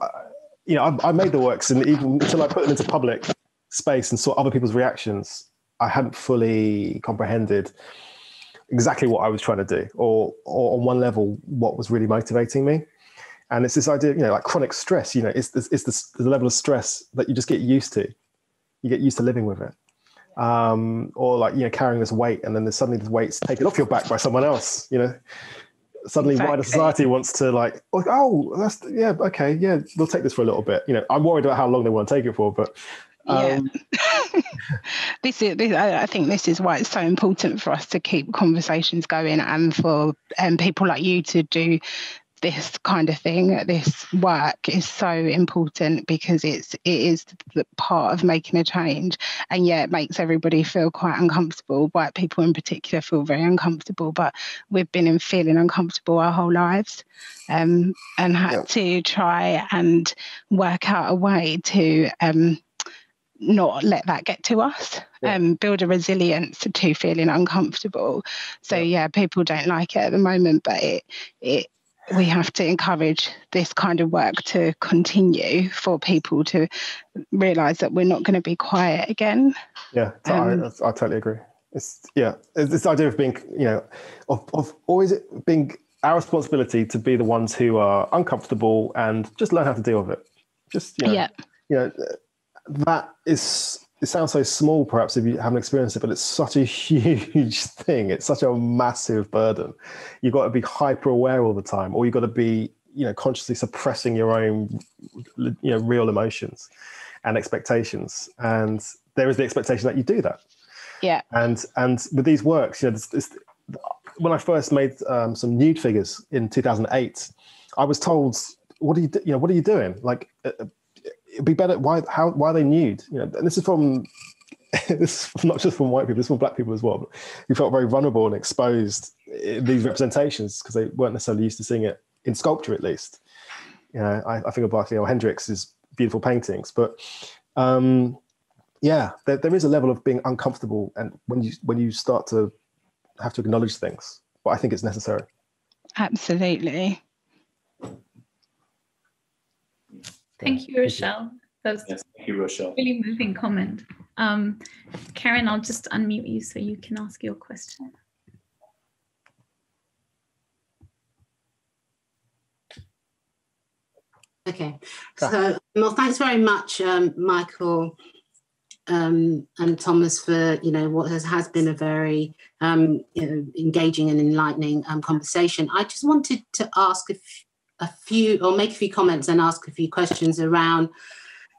you know I, I made the works, and even until I put them into public space and saw other people's reactions, I hadn't fully comprehended exactly what I was trying to do, or, or on one level, what was really motivating me. And it's this idea, you know, like chronic stress. You know, it's it's, the level of stress that you just get used to. You get used to living with it, um, or like you know, carrying this weight, and then there's suddenly the weight's taken off your back by someone else. You know, suddenly exactly. wider society wants to like, oh, that's yeah, okay, yeah, they'll take this for a little bit. You know, I'm worried about how long they want to take it for, but um, yeah. this is. This, I think this is why it's so important for us to keep conversations going, and for um, people like you to do this kind of thing. This work is so important because it's it is the part of making a change, and yeah, it makes everybody feel quite uncomfortable. White people in particular feel very uncomfortable, but we've been in feeling uncomfortable our whole lives, um, and had yeah. to try and work out a way to. Um, not let that get to us yeah. um, build a resilience to feeling uncomfortable so yeah. yeah. people don't like it at the moment but it it we have to encourage this kind of work to continue for people to realize that we're not going to be quiet again yeah um, I, I, totally agree it's yeah it's this idea of being you know of, of always being our responsibility to be the ones who are uncomfortable and just learn how to deal with it just you know, yeah you know that is it sounds so small perhaps if you haven't experienced it but it's such a huge thing. It's such a massive burden. You've got to be hyper aware all the time or you've got to be you know consciously suppressing your own you know real emotions and expectations. And there is the expectation that you do that. Yeah. And and with these works you know when i first made um, some nude figures in 2008 i was told what are you you know what are you doing? Like uh, it'd be better. Why? How? Why are they nude? You know, and this is from this is not just from white people. This is from black people as well, who felt very vulnerable and exposed these representations because they weren't necessarily used to seeing it in sculpture, at least. You know, I, I think of Barkley L. Hendricks's beautiful paintings, but um, yeah, there, there is a level of being uncomfortable, and when you when you start to have to acknowledge things, but I think it's necessary. Absolutely. Thank you, Rochelle. That was Yes, thank you, Rochelle. really moving comment. Um, Karen, I'll just unmute you so you can ask your question. Okay. So, well, thanks very much, um, Michael um, and Thomas, for you know what has, has been a very um, you know, engaging and enlightening um, conversation. I just wanted to ask a, f- a few, or make a few comments and ask a few questions around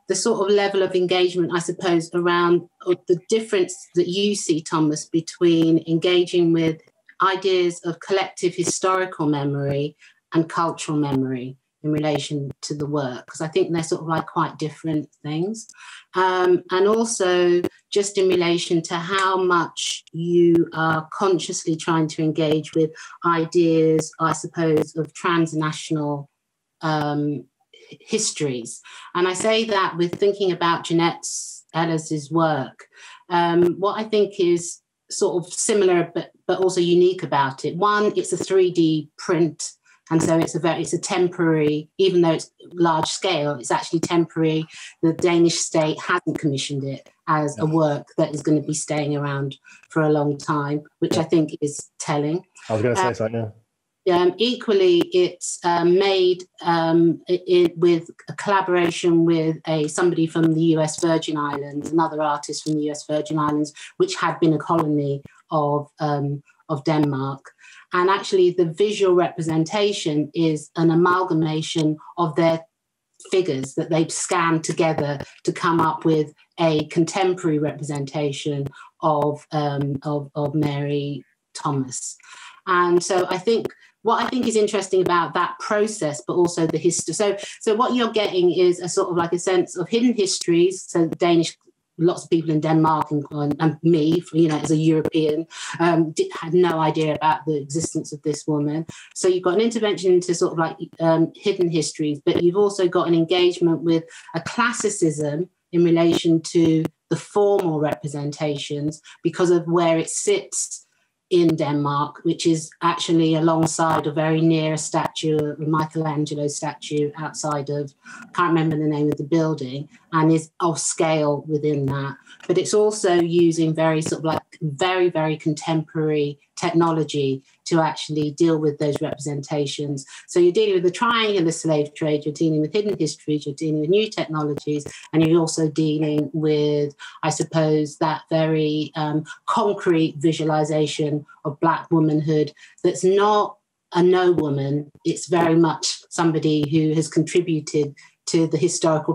the sort of level of engagement, I suppose, around the difference that you see, Thomas, between engaging with ideas of collective historical memory and cultural memory in relation to the work because I think they're sort of like quite different things. Um, and also just in relation to how much you are consciously trying to engage with ideas, I suppose, of transnational um, histories. And I say that with thinking about Jeannette Ehlers's work. Um, what I think is sort of similar but but also unique about it. One, it's a 3D print and so it's a very it's a temporary even though it's large scale it's actually temporary the danish state hasn't commissioned it as a work that is going to be staying around for a long time which i think is telling I was going to say Uh, something. Yeah. um, equally, it's um, made um, it, it with a collaboration with a somebody from the U.S. Virgin Islands, another artist from the U.S. Virgin Islands, which had been a colony of um, of Denmark. And actually, the visual representation is an amalgamation of their figures that they've scanned together to come up with a contemporary representation of um, of, of Mary Thomas. And so I think what I think is interesting about that process, but also the history. So, so what you're getting is a sort of like a sense of hidden histories. So Danish, lots of people in Denmark and, and me, you know, as a European, um, did, had no idea about the existence of this woman. So you've got an intervention into sort of like um, hidden histories, but you've also got an engagement with a classicism in relation to the formal representations because of where it sits in Denmark, which is actually alongside or very near a statue, a Michelangelo statue outside of, I can't remember the name of the building, and is of scale within that. But it's also using very sort of like very, very contemporary technology to actually deal with those representations. So you're dealing with the triangular slave trade, you're dealing with hidden histories, you're dealing with new technologies, and you're also dealing with, I suppose, that very um, concrete visualization of Black womanhood that's not a no woman, it's very much somebody who has contributed to the historical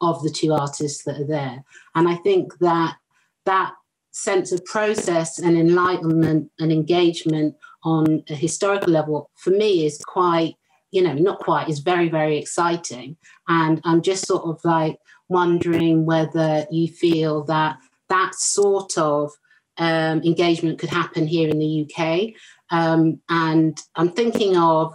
of the two artists that are there. And I think that that sense of process and enlightenment and engagement on a historical level for me is quite you know not quite is very very exciting. And i'm just sort of like wondering whether you feel that that sort of um, engagement could happen here in the uk um, and i'm thinking of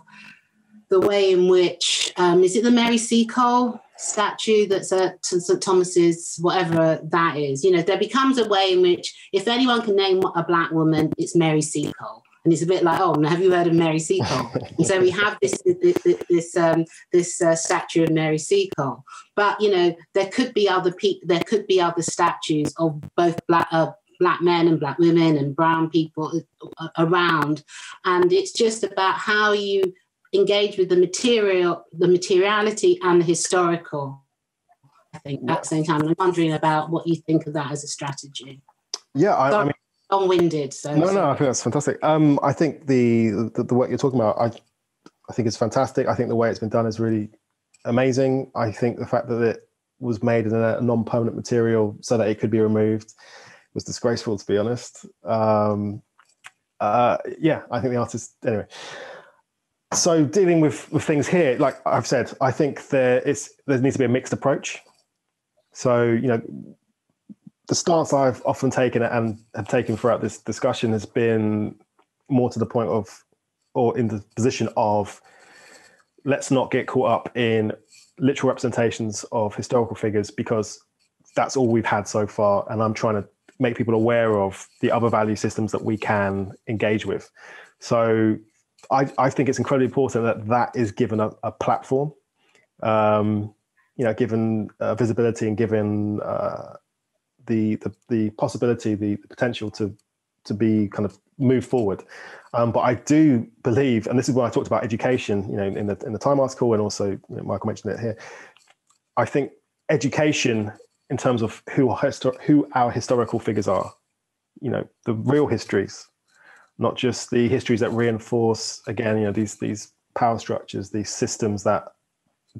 the way in which um, is it the mary seacole statue that's at St Thomas's, whatever that is. You know, there becomes a way in which if anyone can name a black woman, it's Mary Seacole. And it's a bit like, oh, have you heard of Mary Seacole? and so we have this this this, um, this uh, statue of Mary Seacole. But you know, there could be other people. There could be other statues of both black. Uh, black men and black women and brown people around and it's just about how you engage with the material, the materiality and the historical. I think at the same time. And I'm wondering about what you think of that as a strategy. Yeah, I, I mean, long-winded. So no, no, I think that's fantastic. Um, I think the, the the work you're talking about, I I think it's fantastic. I think the way it's been done is really amazing. I think the fact that it was made in a non-permanent material so that it could be removed was disgraceful, to be honest. Um, uh, yeah, I think the artist anyway. So dealing with, with things here, like I've said, I think there is there needs to be a mixed approach. So you know, the stance I've often taken and have taken throughout this discussion has been more to the point of, or in the position of let's not get caught up in literal representations of historical figures because that's all we've had so far. And I'm trying to make people aware of the other value systems that we can engage with. So I, I think it's incredibly important that that is given a, a platform, um, you know, given uh, visibility and given uh, the, the, the possibility, the, the potential to to be kind of move forward. Um, but I do believe, and this is why I talked about education, you know, in the in the Time article, and also you know, Michael mentioned it here. I think education in terms of who histor- who our historical figures are, you know, the real histories, not just the histories that reinforce again, you know, these these power structures, these systems that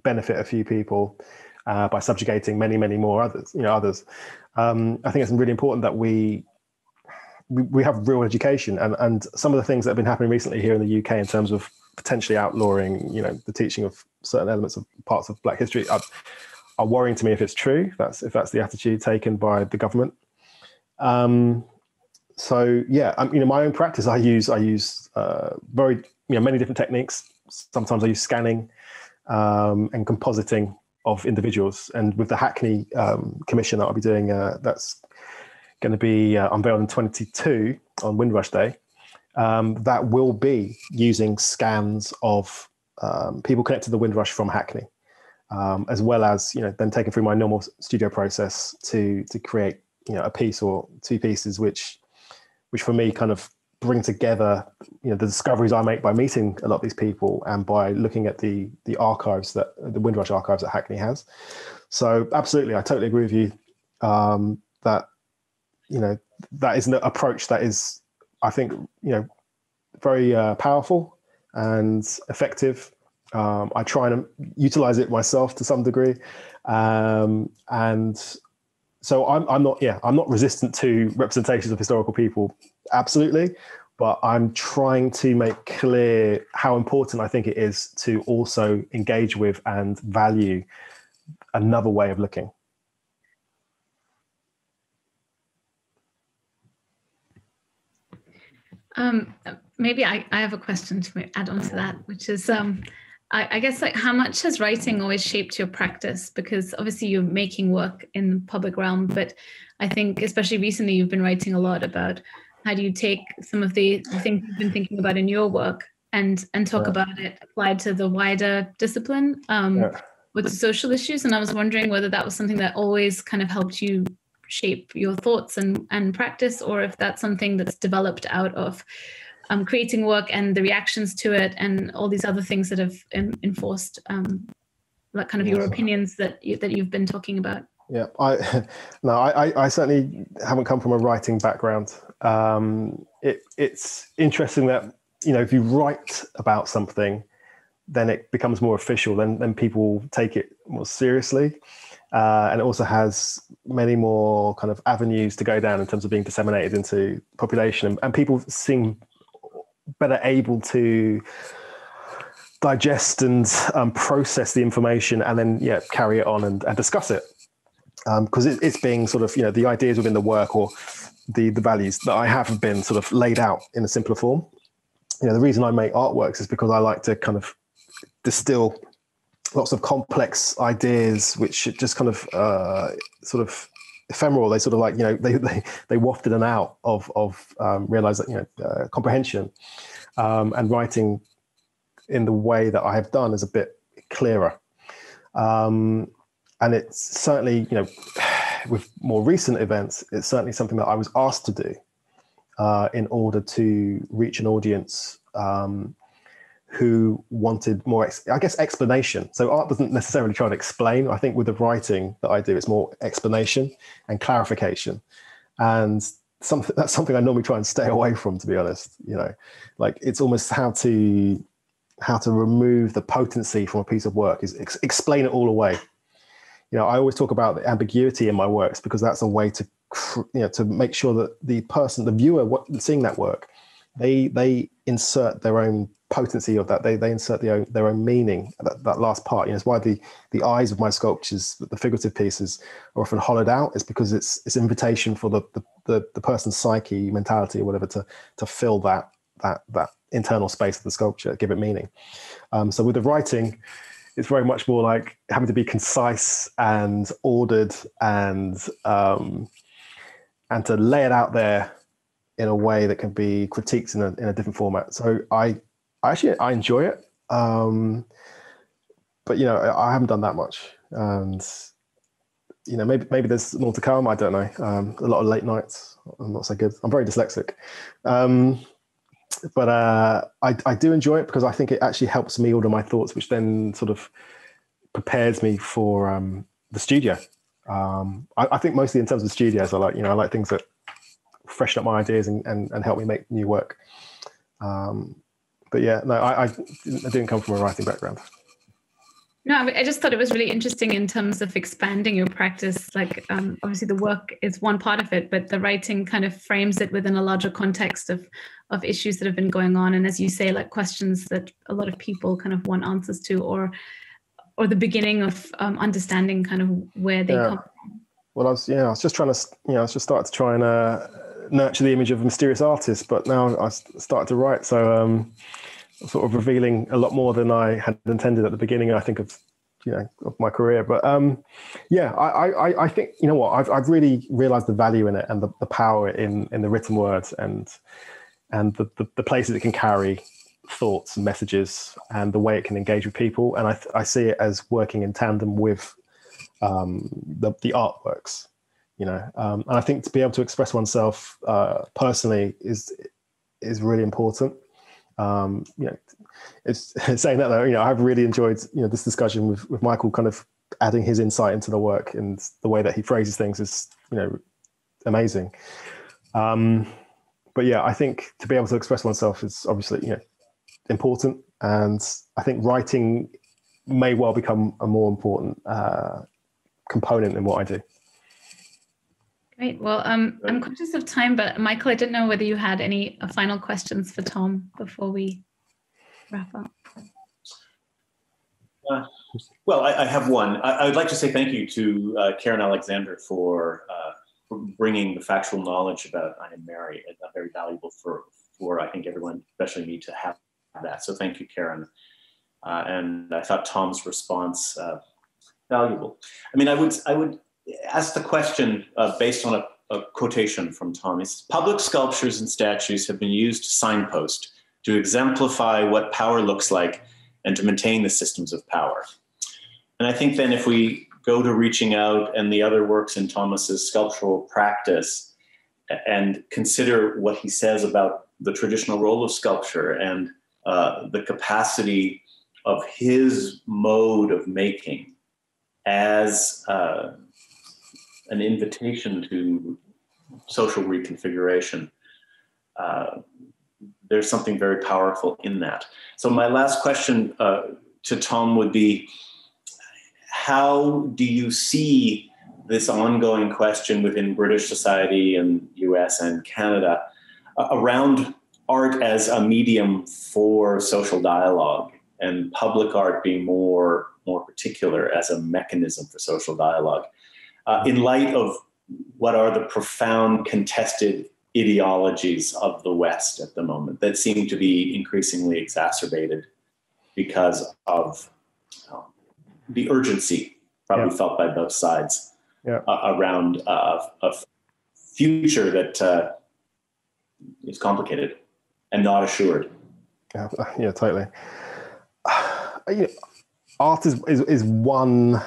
benefit a few people uh, by subjugating many, many more others, you know, others. Um, I think it's really important that we, we have real education, and and some of the things that have been happening recently here in the UK in terms of potentially outlawing, you know, the teaching of certain elements of parts of Black history. Are, are worrying to me if it's true. That's if that's the attitude taken by the government. Um, so yeah, um, you know, my own practice, I use I use uh, very you know many different techniques. Sometimes I use scanning um, and compositing of individuals. And with the Hackney um, commission that I'll be doing, uh, that's going to be uh, unveiled in 22 on Windrush Day. Um, that will be using scans of um, people connected to the Windrush from Hackney um, as well as you know then taking through my normal studio process to to create you know a piece or two pieces which which for me kind of bring together you know the discoveries I make by meeting a lot of these people and by looking at the the archives that the Windrush archives that Hackney has. So absolutely, I totally agree with you um, that you know that is an approach that is I think you know very uh, powerful and effective um, I try and utilize it myself to some degree, um, and so I'm, I'm not yeah I'm not resistant to representations of historical people absolutely, but I'm trying to make clear how important I think it is to also engage with and value another way of looking. Um, maybe I, I have a question to add on to that, which is um, I, I guess like how much has writing always shaped your practice? Because obviously you're making work in the public realm, but I think especially recently you've been writing a lot about how do you take some of the things you've been thinking about in your work and and talk yeah. about it applied to the wider discipline um, yeah. with social issues. And I was wondering whether that was something that always kind of helped you shape your thoughts and and practice, or if that's something that's developed out of um, creating work and the reactions to it and all these other things that have enforced um, like kind of your opinions that you, that you've been talking about. Yeah i no I, I certainly haven't come from a writing background. Um, it, it's interesting that you know if you write about something then it becomes more official then then people take it more seriously. Uh, and it also has many more kind of avenues to go down in terms of being disseminated into population and, and people seem better able to digest and um, process the information and then yeah carry it on and, and discuss it because um, it, it's being sort of you know the ideas within the work or the the values that I have been sort of laid out in a simpler form. You know the reason I make artworks is because I like to kind of distill lots of complex ideas which just kind of uh, sort of ephemeral. They sort of like you know they they, they wafted and out of of um, that you know uh, comprehension um, and writing in the way that I have done is a bit clearer. Um, and it's certainly you know with more recent events, it's certainly something that I was asked to do uh, in order to reach an audience um, who wanted more, I guess, explanation. So art doesn't necessarily try to explain. I think with the writing that I do, it's more explanation and clarification. And something that's something I normally try and stay away from, to be honest. You know, like it's almost how to how to remove the potency from a piece of work is ex- explain it all away. You know, I always talk about the ambiguity in my works because that's a way to you know to make sure that the person, the viewer, what, seeing that work, they they insert their own potency of that. They they insert their own their own meaning. That, that last part, you know, it's why the the eyes of my sculptures, the figurative pieces, are often hollowed out. It's because it's it's invitation for the the, the, the person's psyche, mentality, or whatever, to to fill that that that internal space of the sculpture, give it meaning. Um, so with the writing, it's very much more like having to be concise and ordered and um, and to lay it out there in a way that can be critiqued in a, in a different format. So I, I actually I enjoy it, um, but you know I haven't done that much, and you know maybe maybe there's more to come. I don't know. Um, a lot of late nights. I'm not so good. I'm very dyslexic. Um, but uh, I, I do enjoy it because I think it actually helps me order my thoughts, which then sort of prepares me for um, the studio. Um, I, I, think mostly in terms of studios, I like you know I like things that freshen up my ideas and, and, and help me make new work. Um, but yeah, no, I, I, didn't come from a writing background. No, I just thought it was really interesting in terms of expanding your practice. Like, um, obviously, the work is one part of it, but the writing kind of frames it within a larger context of of issues that have been going on, and as you say, like questions that a lot of people kind of want answers to, or or the beginning of um, understanding kind of where they yeah. come from. Well, I was yeah, I was just trying to you know, I was just started to try and uh, nurture the image of a mysterious artist, but now I started to write, so. Um, sort of revealing a lot more than I had intended at the beginning. I think of you know of my career, but um, yeah, I, I, I think you know what I've I've really realised the value in it and the, the power in in the written words and and the, the, the places it can carry thoughts and messages and the way it can engage with people. And I I see it as working in tandem with um, the the artworks. You know, um, and I think to be able to express oneself uh, personally is is really important um, you know, it's saying that though, you know, I've really enjoyed, you know, this discussion with, with Michael kind of adding his insight into the work and the way that he phrases things is, you know, amazing. Um, but yeah, I think to be able to express oneself is obviously, you know, important. And I think writing may well become a more important uh, component in what I do. Great. Well, um, I'm conscious of time, but Michael, I didn't know whether you had any uh, final questions for Tom before we wrap up. Uh, well, I, I, have one. I, I, would like to say thank you to uh, Karen Alexander for, uh, for, bringing the factual knowledge about I am Mary. It's very valuable for, for I think everyone, especially me, to have that. So thank you, Karen. Uh, and I thought Tom's response uh, valuable. I mean, I would I would asked the question uh, based on a, a, quotation from Tom. Public sculptures and statues have been used to signpost, to exemplify what power looks like, and to maintain the systems of power. And I think then if we go to reaching out and the other works in Thomas's sculptural practice and consider what he says about the traditional role of sculpture and uh, the capacity of his mode of making as uh, an invitation to social reconfiguration. Uh, there's something very powerful in that. So, my last question uh, to Tom would be How do you see this ongoing question within British society and US and Canada uh, around art as a medium for social dialogue and public art being more, more particular as a mechanism for social dialogue? Uh, in light of what are the profound contested ideologies of the West at the moment that seem to be increasingly exacerbated because of um, the urgency probably yeah. felt by both sides yeah. uh, around uh, a future that uh, is complicated and not assured. Yeah, yeah totally. You know, art is, is, is one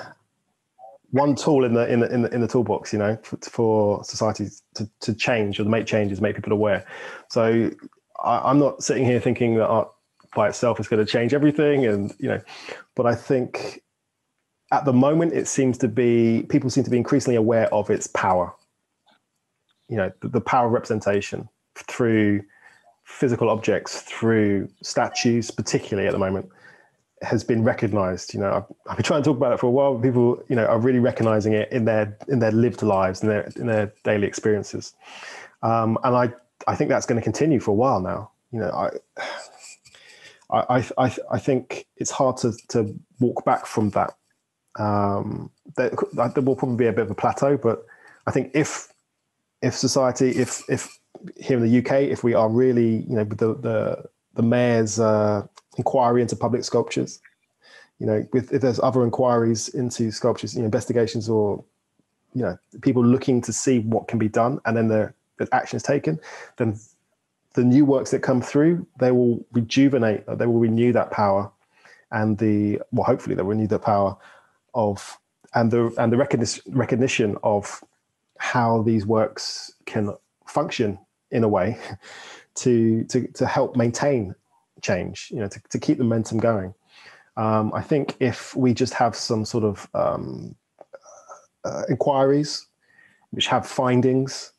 one tool in the in the in the, in the toolbox, you know, for, for society to, to change or to make changes, make people aware. So I, am not sitting here thinking that art by itself is going to change everything, and you know, but I think at the moment it seems to be people seem to be increasingly aware of its power. You know, the, the power of representation through physical objects, through statues, particularly at the moment has been recognized. You know, I've, I've, been trying to talk about it for a while. People, you know, are really recognizing it in their in their lived lives and their in their daily experiences. Um, and I I think that's going to continue for a while now. You know, I. I, I, I think it's hard to, to walk back from that. Um, there, there will probably be a bit of a plateau, but I think if if society, if if here in the UK, if we are really, you know, with the, the the mayor's uh, inquiry into public sculptures. You know, with, if there's other inquiries into sculptures, you know, investigations or you know people looking to see what can be done, and then the, the action is taken, then the new works that come through they will rejuvenate, they will renew that power, and the well, hopefully they'll renew the power of and the and the recognition recognition of how these works can function in a way to to to help maintain change, you know, to, to keep the momentum going. Um, I think if we just have some sort of um, uh, inquiries which have findings,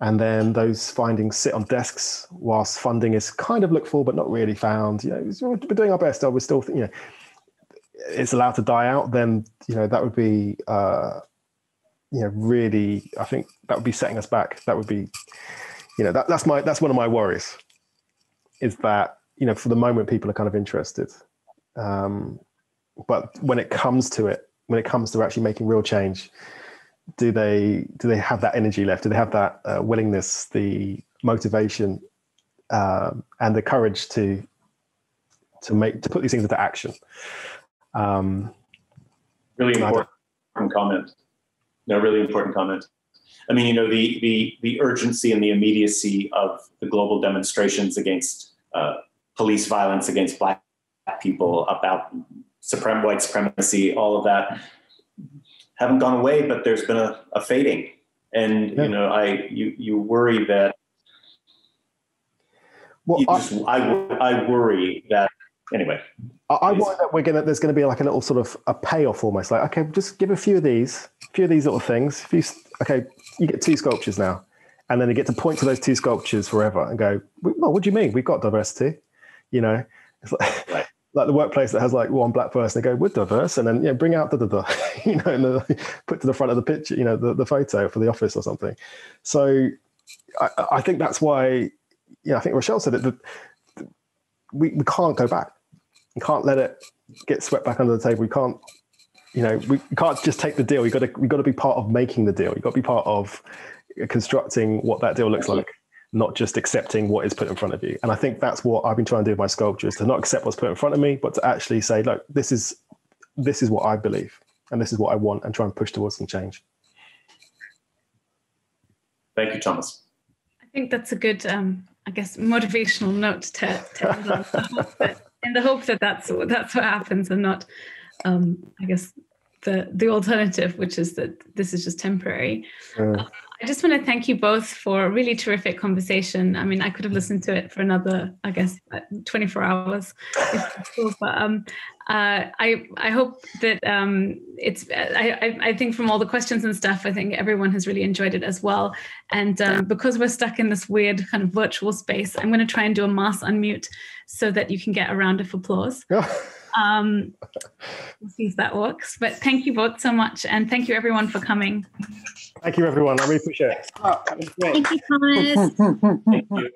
and then those findings sit on desks whilst funding is kind of looked for but not really found. You know, we're doing our best. We're still, you know, it's allowed to die out. Then you know that would be, uh, you know, really. I think that would be setting us back. That would be, you know, that, that's my that's one of my worries, is that you know for the moment people are kind of interested, um, but when it comes to it, when it comes to actually making real change, do they do they have that energy left? Do they have that uh, willingness, the motivation, um, and the courage to to make to put these things into action? Um, really important comment. No, really important comment. I mean, you know, the the the urgency and the immediacy of the global demonstrations against uh, police violence against black people, about supreme white supremacy, all of that haven't gone away, but there's been a, a fading. And yeah. you know, I you you worry that. Well, I, just, I, I worry that anyway. I, I worry that we're gonna there's gonna be like a little sort of a payoff almost like okay, just give a few of these, a few of these little things. If you, okay, you get two sculptures now, and then you get to point to those two sculptures forever and go, well, what do you mean? We've got diversity, you know. It's like, right like the workplace that has like one black person, they go, we're diverse, and then yeah, bring out the, the, the you know, and the, put to the front of the picture, you know, the, the photo for the office or something. So I, I think that's why, yeah, I think Rochelle said it, that we, we can't go back. We can't let it get swept back under the table. We can't, you know, we can't just take the deal. We got to, we got to be part of making the deal. You got to be part of constructing what that deal looks like not just accepting what is put in front of you. And I think that's what I've been trying to do with my sculpture is to not accept what's put in front of me, but to actually say, look, this is this is what I believe and this is what I want and try and push towards some change. Thank you, Thomas. I think that's a good, um, I guess, motivational note to, to end on. in the hope that that's that's what happens and not, um, I guess, the the alternative, which is that this is just temporary. Uh, I just want to thank you both for a really terrific conversation. I mean, I could have listened to it for another, I guess, 24 hours. but um, uh, I I hope that um, it's. I, I think from all the questions and stuff, I think everyone has really enjoyed it as well. And um, because we're stuck in this weird kind of virtual space, I'm going to try and do a mass unmute so that you can get a round of applause. Um, we'll see if that works. But thank you both so much. And thank you everyone for coming. Thank you, everyone. I really appreciate it. Oh, Thank you, Thomas. thank you.